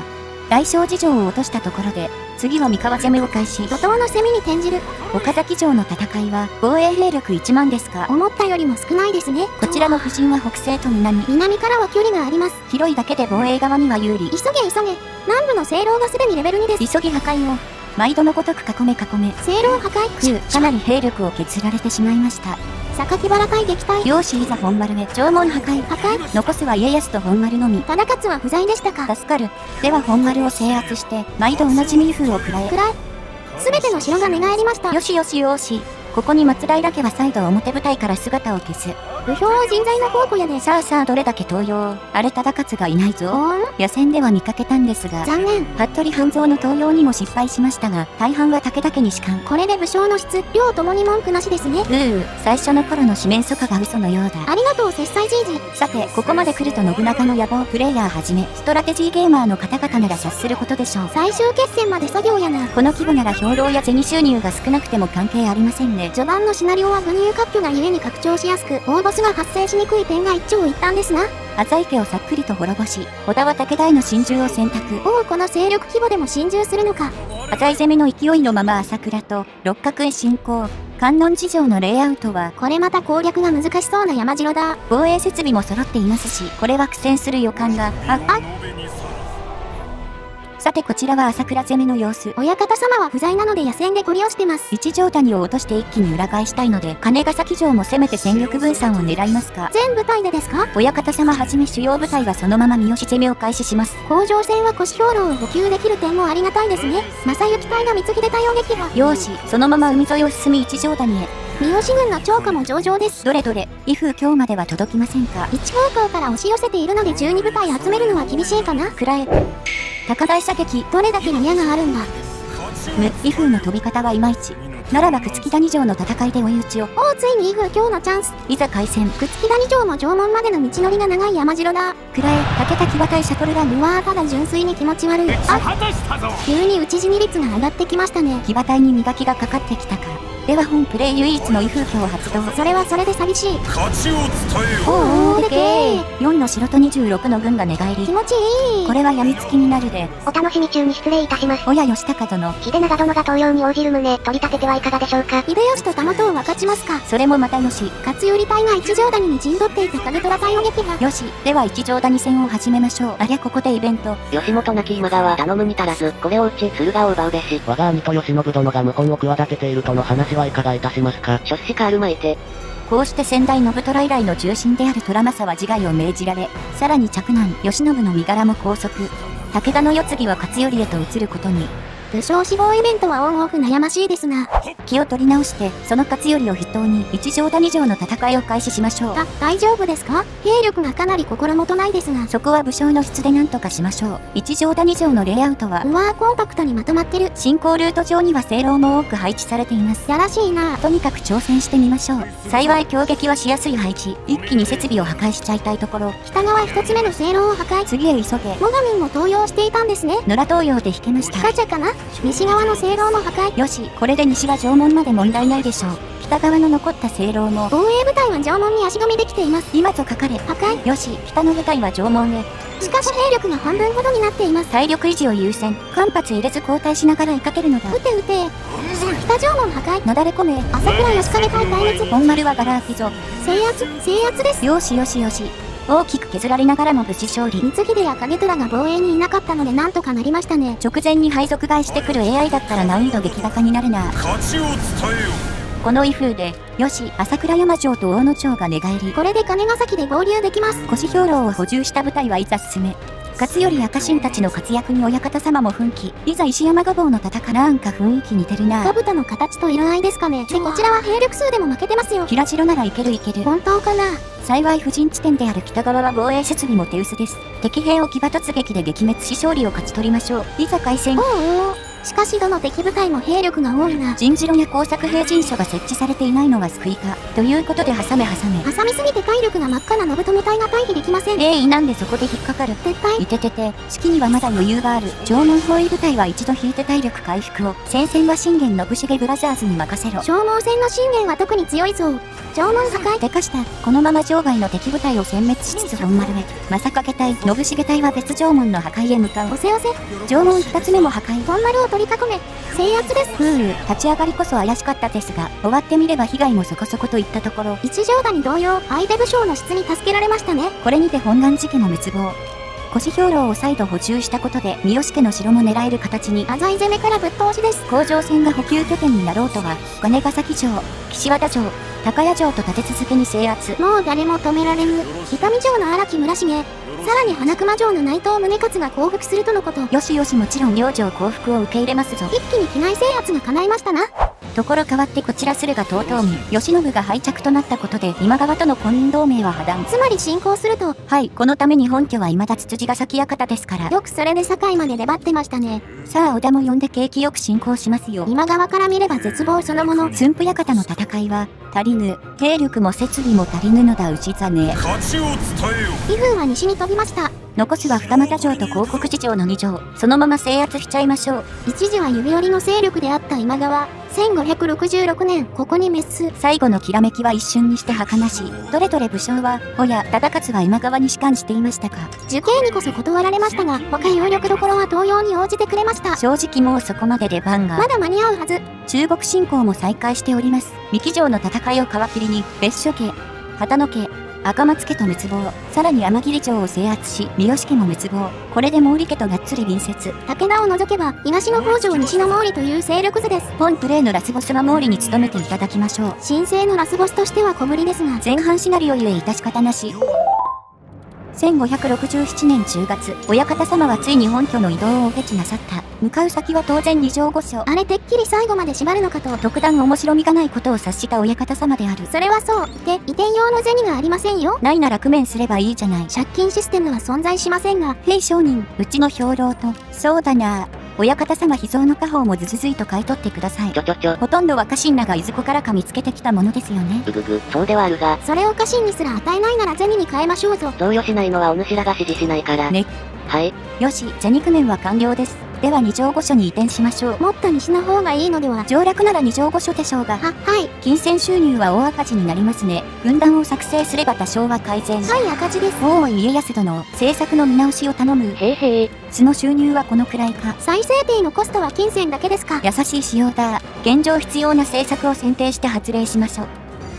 大正事情を落としたところで、次は三河攻めを開始。怒涛の攻めに転じる。岡崎城の戦いは、防衛兵力1万ですか思ったよりも少ないですね。こちらの布陣は北西と南。南からは距離があります。広いだけで防衛側には有利。急げ急げ。南部の聖楼がすでにレベル2です。急ぎ破壊を。毎度のごとく囲め囲め。聖楼破壊。かなり兵力を削られてしまいました。榊原隊撃退。よしいざ本丸へ。縄文破壊。破壊？残すは家康と本丸のみ。忠勝は不在でしたか？助かる。では本丸を制圧して、毎度同じミーフを食らえ。食らえ。すべての城が寝返りました。よしよしよし。ここに松平家は再度表舞台から姿を消す。不評は人材の宝庫やで。さあさあどれだけ登用。あれ忠勝がいないぞ。野戦では見かけたんですが。残念。服部半蔵の登用にも失敗しましたが、大半は武田家に士官。これで武将の質、量ともに文句なしですね。うう、最初の頃の四面楚歌が嘘のようだ。ありがとう、切妻じいじ。さて、ここまで来ると信長の野望プレイヤーはじめ、ストラテジーゲーマーの方々なら察することでしょう。最終決戦まで作業やな。この規模なら兵糧や銭収入が少なくても関係ありませんね。序盤のシナリオは群雄割拠が故に拡張しやすく、大ボスが発生しにくい点が一長一短ですな。浅井家をさっくりと滅ぼし、小田は武田への心中を選択。おお、この勢力規模でも心中するのか。浅井攻めの勢いのまま朝倉と六角へ進行。観音地上のレイアウトは、これまた攻略が難しそうな山城だ。防衛設備も揃っていますし、これは苦戦する予感が、あ、あ、さてこちらは朝倉攻めの様子。親方様は不在なので野戦でゴリ押してます。一条谷を落として一気に裏返したいので、金ヶ崎城も攻めて戦力分散を狙いますか全部隊でですか？親方様はじめ主要部隊はそのまま三好攻めを開始します。甲状腺は腰兵糧を補給できる点もありがたいですね。正幸隊が光秀隊を撃破。よし、そのまま海沿いを進み一条谷へ。三好軍の超過も上々です。どれどれ、威風今日までは届きませんか一方向から押し寄せているので12部隊集めるのは厳しいかなくらえ。高台射撃。どれだけの矢があるんだ？む、威風の飛び方はいまいち。ならば、朽木谷城の戦いで追い打ちを。おお、ついに威風今日のチャンス。いざ開戦。朽木谷城も城門までの道のりが長い山城だ。くらえ、武田騎馬隊シャトルラン。うわー、ただ純粋に気持ち悪い。あ、急に討ち死に率が上がってきましたね。騎馬隊に磨きがかかってきたか。では本プレイ唯一の威風鏡を発動。それはそれで寂しい。勝ちを伝えよおおでけー。4の城と26の軍が寝返り。気持ちいい。これは病みつきになるで。お楽しみ中に失礼いたします。おや吉高殿。秀長殿が登用に応じる旨、取り立ててはいかがでしょうか。秀吉とたもとを分かちますか。それもまたよし。勝頼隊が一条谷に陣取っていた影虎隊を撃破。よし、では一条谷戦を始めましょう。ありゃここでイベント。吉本亡き今川頼むに足らず、これを打ち、駿河を奪うべし。我が兄と慶喜殿が謀反を企てているとの話はいかがいたしますか諸資かあるまいて。こうして先代信虎以来の中心である虎政は自害を命じられ、さらに嫡男、慶喜の身柄も拘束。武田の世継ぎは勝頼へと移ることに。武将死亡イベントはオンオフ悩ましいですな。気を取り直して、その勝頼を筆頭に一条谷城の戦いを開始しましょう。あ、大丈夫ですか？兵力がかなり心もとないですが。そこは武将の質で何とかしましょう。一条谷城のレイアウトは、うわーコンパクトにまとまってる。進行ルート上には聖楼も多く配置されています。やらしいなとにかく挑戦してみましょう。幸い攻撃はしやすい配置。一気に設備を破壊しちゃいたいところ。北側一つ目の聖楼を破壊。次へ急げ。モガミンも登用していたんですね。野良東洋で引けました。ガチャかな？西側の聖楼も破壊。よし、これで西は城門まで問題ないでしょう。北側の残った聖楼も、防衛部隊は城門に足込みできています。今と書かれ。破壊。よし、北の部隊は城門へ。しかし兵力が半分ほどになっています。体力維持を優先。間髪入れず交代しながら追いかけるのだ。撃て撃て。北城門破壊。なだれ込め。朝倉義景隊壊滅。本丸はガラ空きぞ。制圧、制圧です。よしよしよし。大きく削られながらも無事勝利。光秀や影虎が防衛にいなかったのでなんとかなりましたね。直前に配属買いしてくる AI だったら難易度激高になるな。勝ちを伝えよこの威風で、よし、朝倉山城と大野町が寝返り。これで金ヶ崎で合流できます。腰兵糧を補充した部隊はいざ進め。勝頼赤信たちの活躍に親方様も奮起。いざ石山御坊の戦いなんか雰囲気似てるな。兜の形と色合いですかね。で、こちらは兵力数でも負けてますよ。平城ならいけるいける。本当かな？幸い不陣地点である北側は防衛設備も手薄です。敵兵を騎馬突撃で撃滅し勝利を勝ち取りましょう。いざ開戦。おうおうしかしどの敵部隊も兵力が多いな。陣城や工作兵陣所が設置されていないのが救いか。ということで挟め挟め。挟みすぎて体力が真っ赤な信友隊が退避できません。えい、なんでそこで引っかかる？撤退？いててて、式にはまだ余裕がある。縄文包囲部隊は一度引いて体力回復を。戦線は信玄信繁ブラザーズに任せろ。消耗戦の信玄は特に強いぞ。縄文破壊でかした。このまま場外の敵部隊を殲滅しつつ本丸へ。正掛隊、信繁隊は別縄文の破壊へ向かう。おせおせ。縄文二つ目も破壊。本丸を取り囲め。制圧です。ふう、立ち上がりこそ怪しかったですが、終わってみれば被害もそこそこといったところ、一条谷同様、相手武将の質に助けられましたね。これにて本願寺家も滅亡。腰兵糧を再度補充したことで、三好家の城も狙える形に、浅井攻めからぶっ通しです。甲状腺が補給拠点になろうとは、金ヶ崎城、岸和田城、高谷城と立て続けに制圧。もう誰も止められぬ。伊上城の荒木村重。さらに花熊城の内藤宗勝が降伏するとのこと。よしよしもちろん両城降伏を受け入れますぞ。一気に機内制圧が叶いましたな。ところ変わってこちら駿河遠江、慶喜が敗着となったことで今川との婚姻同盟は破談。つまり侵攻すると。はい、このために本拠は未だつつじが先館ですから。よくそれで堺まで粘ってましたね。さあ織田も呼んで景気よく進行しますよ。今川から見れば絶望そのもの。駿府館の戦いは、足りぬ。兵力も設備も足りぬのだ氏真。勝ちを伝えよ2分は西に飛びました。残すは二俣城と広告寺城の2城。そのまま制圧しちゃいましょう。一時は指折りの勢力であった今川。1566年、ここに滅す。最後のきらめきは一瞬にして儚し。どれどれ武将は、ほや、忠勝は今川に仕官していましたか。受刑にこそ断られましたが、他有力どころは東洋に応じてくれました。正直もうそこまで出番が。まだ間に合うはず。中国侵攻も再開しております。三木城の戦いを皮切りに、別所家、畑野家、赤松家と滅亡。さらに天霧城を制圧し、三好家も滅亡。これで毛利家とがっつり隣接。武田を除けば、東の北条西の毛利という勢力図です。本プレイのラスボスは毛利に務めていただきましょう。神聖のラスボスとしては小ぶりですが、前半シナリオゆえ致し方なし。1567年10月、親方様はついに本拠の移動をおフェチなさった。向かう先は当然二条御所。あれてっきり最後まで縛るのかと。特段面白みがないことを察した親方様である。それはそう。で、移転用の銭がありませんよ。ないなら工面すればいいじゃない。借金システムは存在しませんが、兵商人、うちの兵糧と、そうだな親方様秘蔵の家宝もずずずいと買い取ってください。ちょちょちょ。ほとんどは家臣らがいずこからか見つけてきたものですよね。うぐぐ、そうではあるが、それを家臣にすら与えないなら銭に変えましょうぞ。贈与しないのはお主らが指示しないから。ね。はい。よし、ジャニク面は完了です。では二条御所に移転しましょう。もっと西の方がいいのでは？上洛なら二条御所でしょうが。は、はい。金銭収入は大赤字になりますね。軍団を作成すれば多少は改善。はい、赤字です。おい家康殿、政策の見直しを頼む。へいへい。その収入はこのくらいか。再制定のコストは金銭だけですか？優しい仕様だ。現状必要な政策を選定して発令しましょう。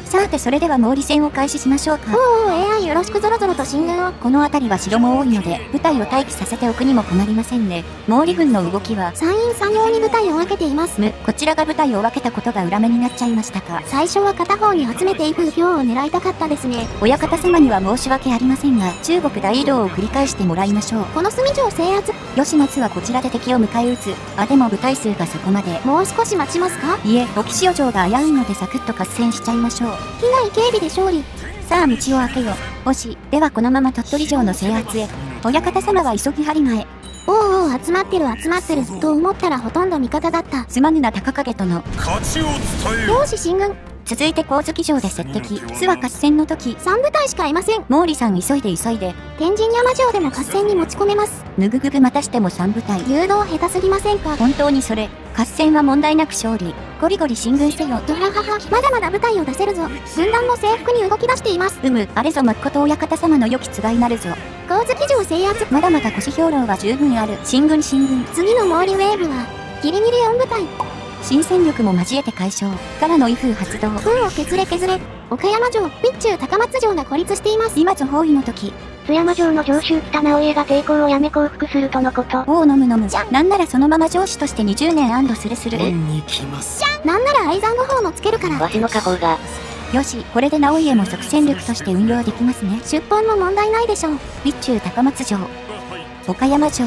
さてそれでは毛利戦を開始しましょうか。おうおう AI よろしくぞろぞろと進軍を。この辺りは城も多いので、部隊を待機させておくにも困りませんね。毛利軍の動きは、山陰山陽に部隊を分けています。む、こちらが部隊を分けたことが裏目になっちゃいましたか。最初は片方に集めていく右京を狙いたかったですね。親方様には申し訳ありませんが、中国大移動を繰り返してもらいましょう。この隅城制圧。吉松はこちらで敵を迎え撃つ。あ、でも部隊数がそこまで。もう少し待ちますか？いえ、沖塩城が危ういのでサクッと合戦しちゃいましょう。被害警備で勝利。さあ道を開けよ。もし、ではこのまま鳥取城の制圧へ。親方様は急ぎ張り前。おうおう集まってる集まってると思ったらほとんど味方だった。すまぬな高影との。勝ちを伝えよよし進軍。続いて光月城で接敵。諏訪合戦の時、3部隊しかいません。毛利さん急いで急いで。天神山城でも合戦に持ち込めます。ぬぐぐぐまたしても3部隊。誘導下手すぎませんか？本当にそれ。合戦は問題なく勝利。ゴリゴリ進軍せよ。ドラハハ、まだまだ部隊を出せるぞ。軍団も制服に動き出しています。うむ、あれぞ誠親方様の良きつがいなるぞ。光月城制圧。まだまだ腰兵糧は十分ある。進軍進軍。次の毛利ウェーブは、ギリギリ4部隊。新戦力も交えて解消。からの威風発動。風を削れ削れ。岡山城、備中高松城が孤立しています。今ぞ包囲の時。津山城の城主北直家が抵抗をやめ降伏するとのこと。おお飲む飲む。なんならそのまま上司として20年安堵するする。に来ますなんなら愛山の方もつけるから。わしの家宝が。よし、これで直家も即戦力として運用できますね。出本も問題ないでしょう。備中高松城。岡山城。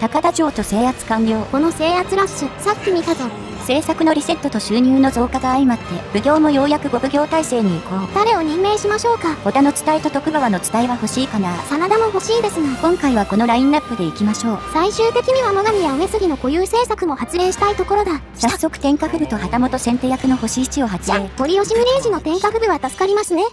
高田城と制圧完了。この制圧ラッシュ、さっき見たぞ。政策のリセットと収入の増加が相まって、奉行もようやく5奉行体制に移行。誰を任命しましょうか？織田の伝えと徳川の伝えは欲しいかな。真田も欲しいですが、今回はこのラインナップでいきましょう。最終的には最上や上杉の固有政策も発令したいところだ。早速天下布部と旗本先手役の星1を発令。堀吉宗治の天下布部は助かりますね。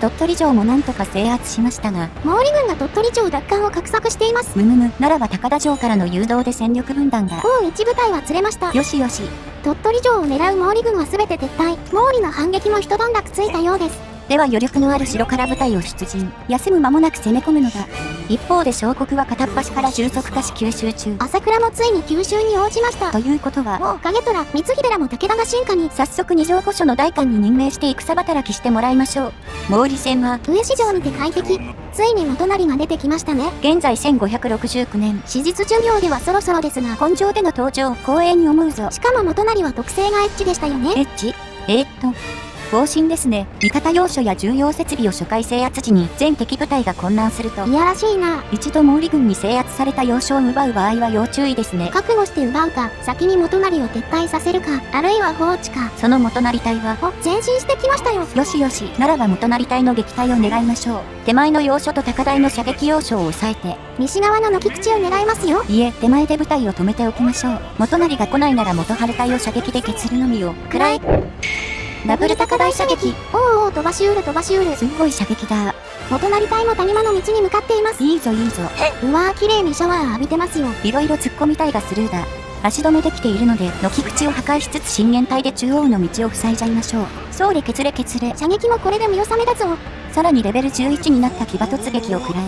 鳥取城もなんとか制圧しましたが、毛利軍が鳥取城奪還を画策しています。むむむ、ならば高田城からの誘導で戦力分断が。もう一部隊は釣れました。よしよし。鳥取城を狙う毛利軍は全て撤退。毛利の反撃も一段落ついたようです。では余力のある城から部隊を出陣。休む間もなく攻め込むのだ。一方で小国は片っ端から充足化し吸収中。朝倉もついに吸収に応じました。ということは、もう影虎、光秀らも武田が進化に。早速二条御所の大官に任命して戦働きしてもらいましょう。毛利戦は、上市城にて快適。ついに元成が出てきましたね。現在1569年。史実授業ではそろそろですが、根性での登場、光栄に思うぞ。しかも元成は特性がエッチでしたよね。エッチ？えー、っと、方針ですね。味方要所や重要設備を初回制圧時に全敵部隊が混乱すると、いやらしいな。一度毛利軍に制圧された要所を奪う場合は要注意ですね。覚悟して奪うか、先に元成を撤退させるか、あるいは放置か。その元成隊は、お、前進してきましたよ。よしよし、ならば元成隊の撃退を狙いましょう。手前の要所と高台の射撃要所を抑えて、西側の軒口を狙いますよ。いえ、手前で部隊を止めておきましょう。元成が来ないなら元春隊を射撃で削るのみを。くらい。ダブル高台射撃。おうおう、飛ばしうる飛ばしうる。すごい射撃だ。元成隊も谷間の道に向かっています。いいぞいいぞ。うわー、綺麗にシャワー浴びてますよ。いろいろ突っ込みたいがスルーだ。足止めできているので、軒口を破壊しつつ深淵隊で中央の道を塞いじゃいましょう。総理削れ削れ。射撃もこれで見納めだぞ。さらにレベル11になった騎馬突撃を食らえ。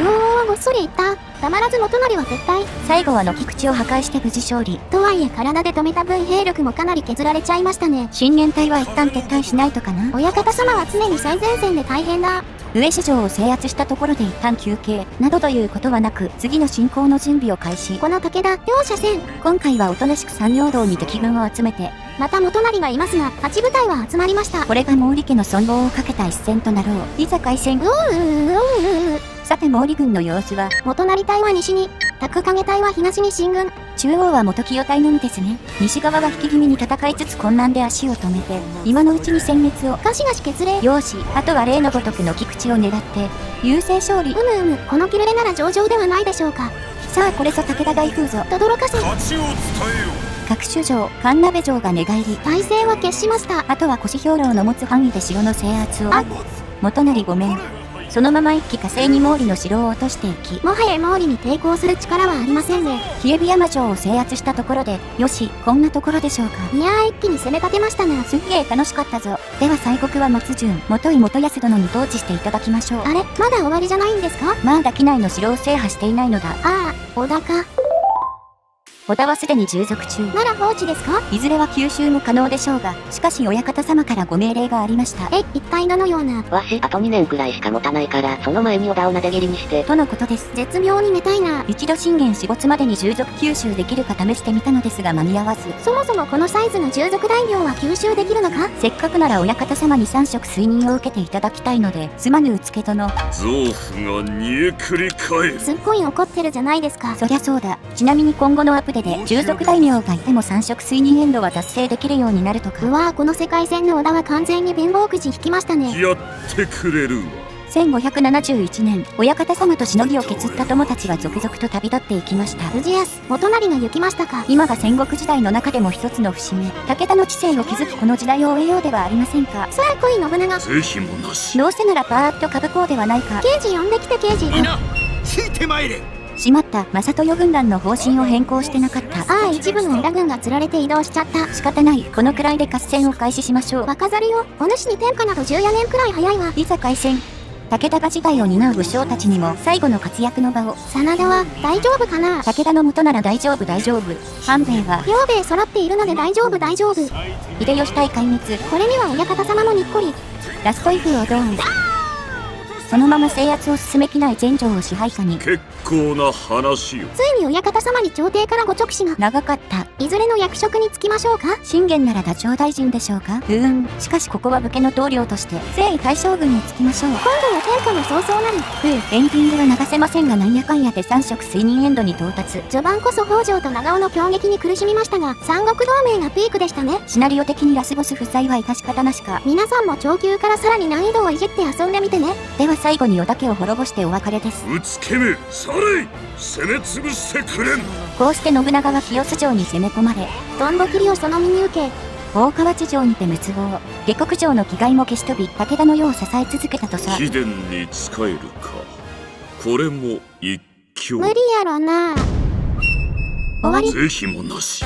うおー、ごっそりいった。たまらず元成は撤退。最後は軒口を破壊して無事勝利。とはいえ体で止めた分兵力もかなり削られちゃいましたね。深淵隊は一旦撤退しないとかな。親方様は常に最前線で大変だ。上市城を制圧したところで一旦休憩、などということはなく、次の進行の準備を開始。この武田、両者戦。今回はおとなしく山陽道に敵軍を集めて、また元成がいますが、8部隊は集まりました。これが毛利家の存亡をかけた一戦となろう。いざ開戦。うーうーうーうーさて毛利軍の様子は、元成隊は西に、宅影隊は東に進軍。中央は元清隊のみですね。西側は引き気味に戦いつつ混乱で足を止めて、今のうちに殲滅を。ガシガシ削れ。よし、あとは例のごとく軒口を狙って、優勢勝利。うむうむ、このキルレなら上々ではないでしょうか。さあこれぞ武田大風ぞ。とどろかせ。勝ちを伝えよ各主城、神鍋城が寝返り。体勢は決しました。あとは腰兵糧の持つ範囲で城の制圧を。あ元成ごめん。そのまま一気火星に毛利の城を落としていき、もはや毛利に抵抗する力はありませんね。比叡山城を制圧したところで、よし、こんなところでしょうか。いやー一気に攻め立てましたな。すっげー楽しかったぞ。では西国は松潤、元井元康殿に統治していただきましょう。あれまだ終わりじゃないんですかまだ機内の城を制覇していないのだ。ああ、小田か。織田はすでに従属中。なら放置ですか？いずれは吸収も可能でしょうが、しかし親方様からご命令がありました。え、一体どのような？わし、あと2年くらいしか持たないから、その前に織田をなで切りにして。とのことです。絶妙に寝たいな。一度信玄死没までに従属吸収できるか試してみたのですが間に合わず。そもそもこのサイズの従属大名は吸収できるのか？せっかくなら親方様に3食睡眠を受けていただきたいので、すまぬうつけ殿。臓腑が煮えくり返るすっごい怒ってるじゃないですか。そりゃそうだ。ちなみに今後のアップデで、従属大名がいても3食睡眠エンドは達成できるようになるとか。うわーこの世界線の小田は完全に貧乏くじ引きましたね。やってくれるわ1571年、親方様としのぎを削った友たちが続々と旅立っていきました。氏康、元成が行きましたか？今が戦国時代の中でも一つの節目、武田の知性を築くこの時代を終えようではありませんか？さあ来い信長。是非もなしどうせならパーッと株こうではないか。刑事呼んできて刑事。皆ついてまいれしまった、正豊軍団の方針を変更してなかった。ああ一部の裏軍が釣られて移動しちゃった。仕方ない、このくらいで合戦を開始しましょう。若猿よ、お主に天下など14年くらい早いわ。いざ開戦。武田が時代を担う武将たちにも最後の活躍の場を。真田は大丈夫かな？武田の元なら大丈夫大丈夫。半兵衛は、両兵揃っているので大丈夫大丈夫。秀吉対壊滅。これには親方様もにっこり。ラストイフをドーン。そのまま制圧を進めきない全城を支配下に。結構な話よ。ついに親方様に朝廷からご直使が。長かった。いずれの役職に就きましょうか？信玄ならダチョウ大臣でしょうか？うーん。しかしここは武家の棟梁として、征夷大将軍に就きましょう。今度は天下の早々なり。ふう、エンディングは流せませんがなんやかんやで3色睡眠エンドに到達。序盤こそ北条と長尾の強撃に苦しみましたが、三国同盟がピークでしたね。シナリオ的にラスボス不在は致し方なしか。皆さんも長級からさらに難易度をいじって遊んでみてね。では最後に織田家を滅ぼしてお別れです。うつけめ、され攻め潰してくれんこうして信長は清洲城に攻め込まれ、トンボ切りをその身に受け、大川地城にて滅亡。下克上の気概も消し飛び、武田の世を支え続けたとさ。秘伝に仕えるか。これも一興。無理やろな。終わり。是非もなし。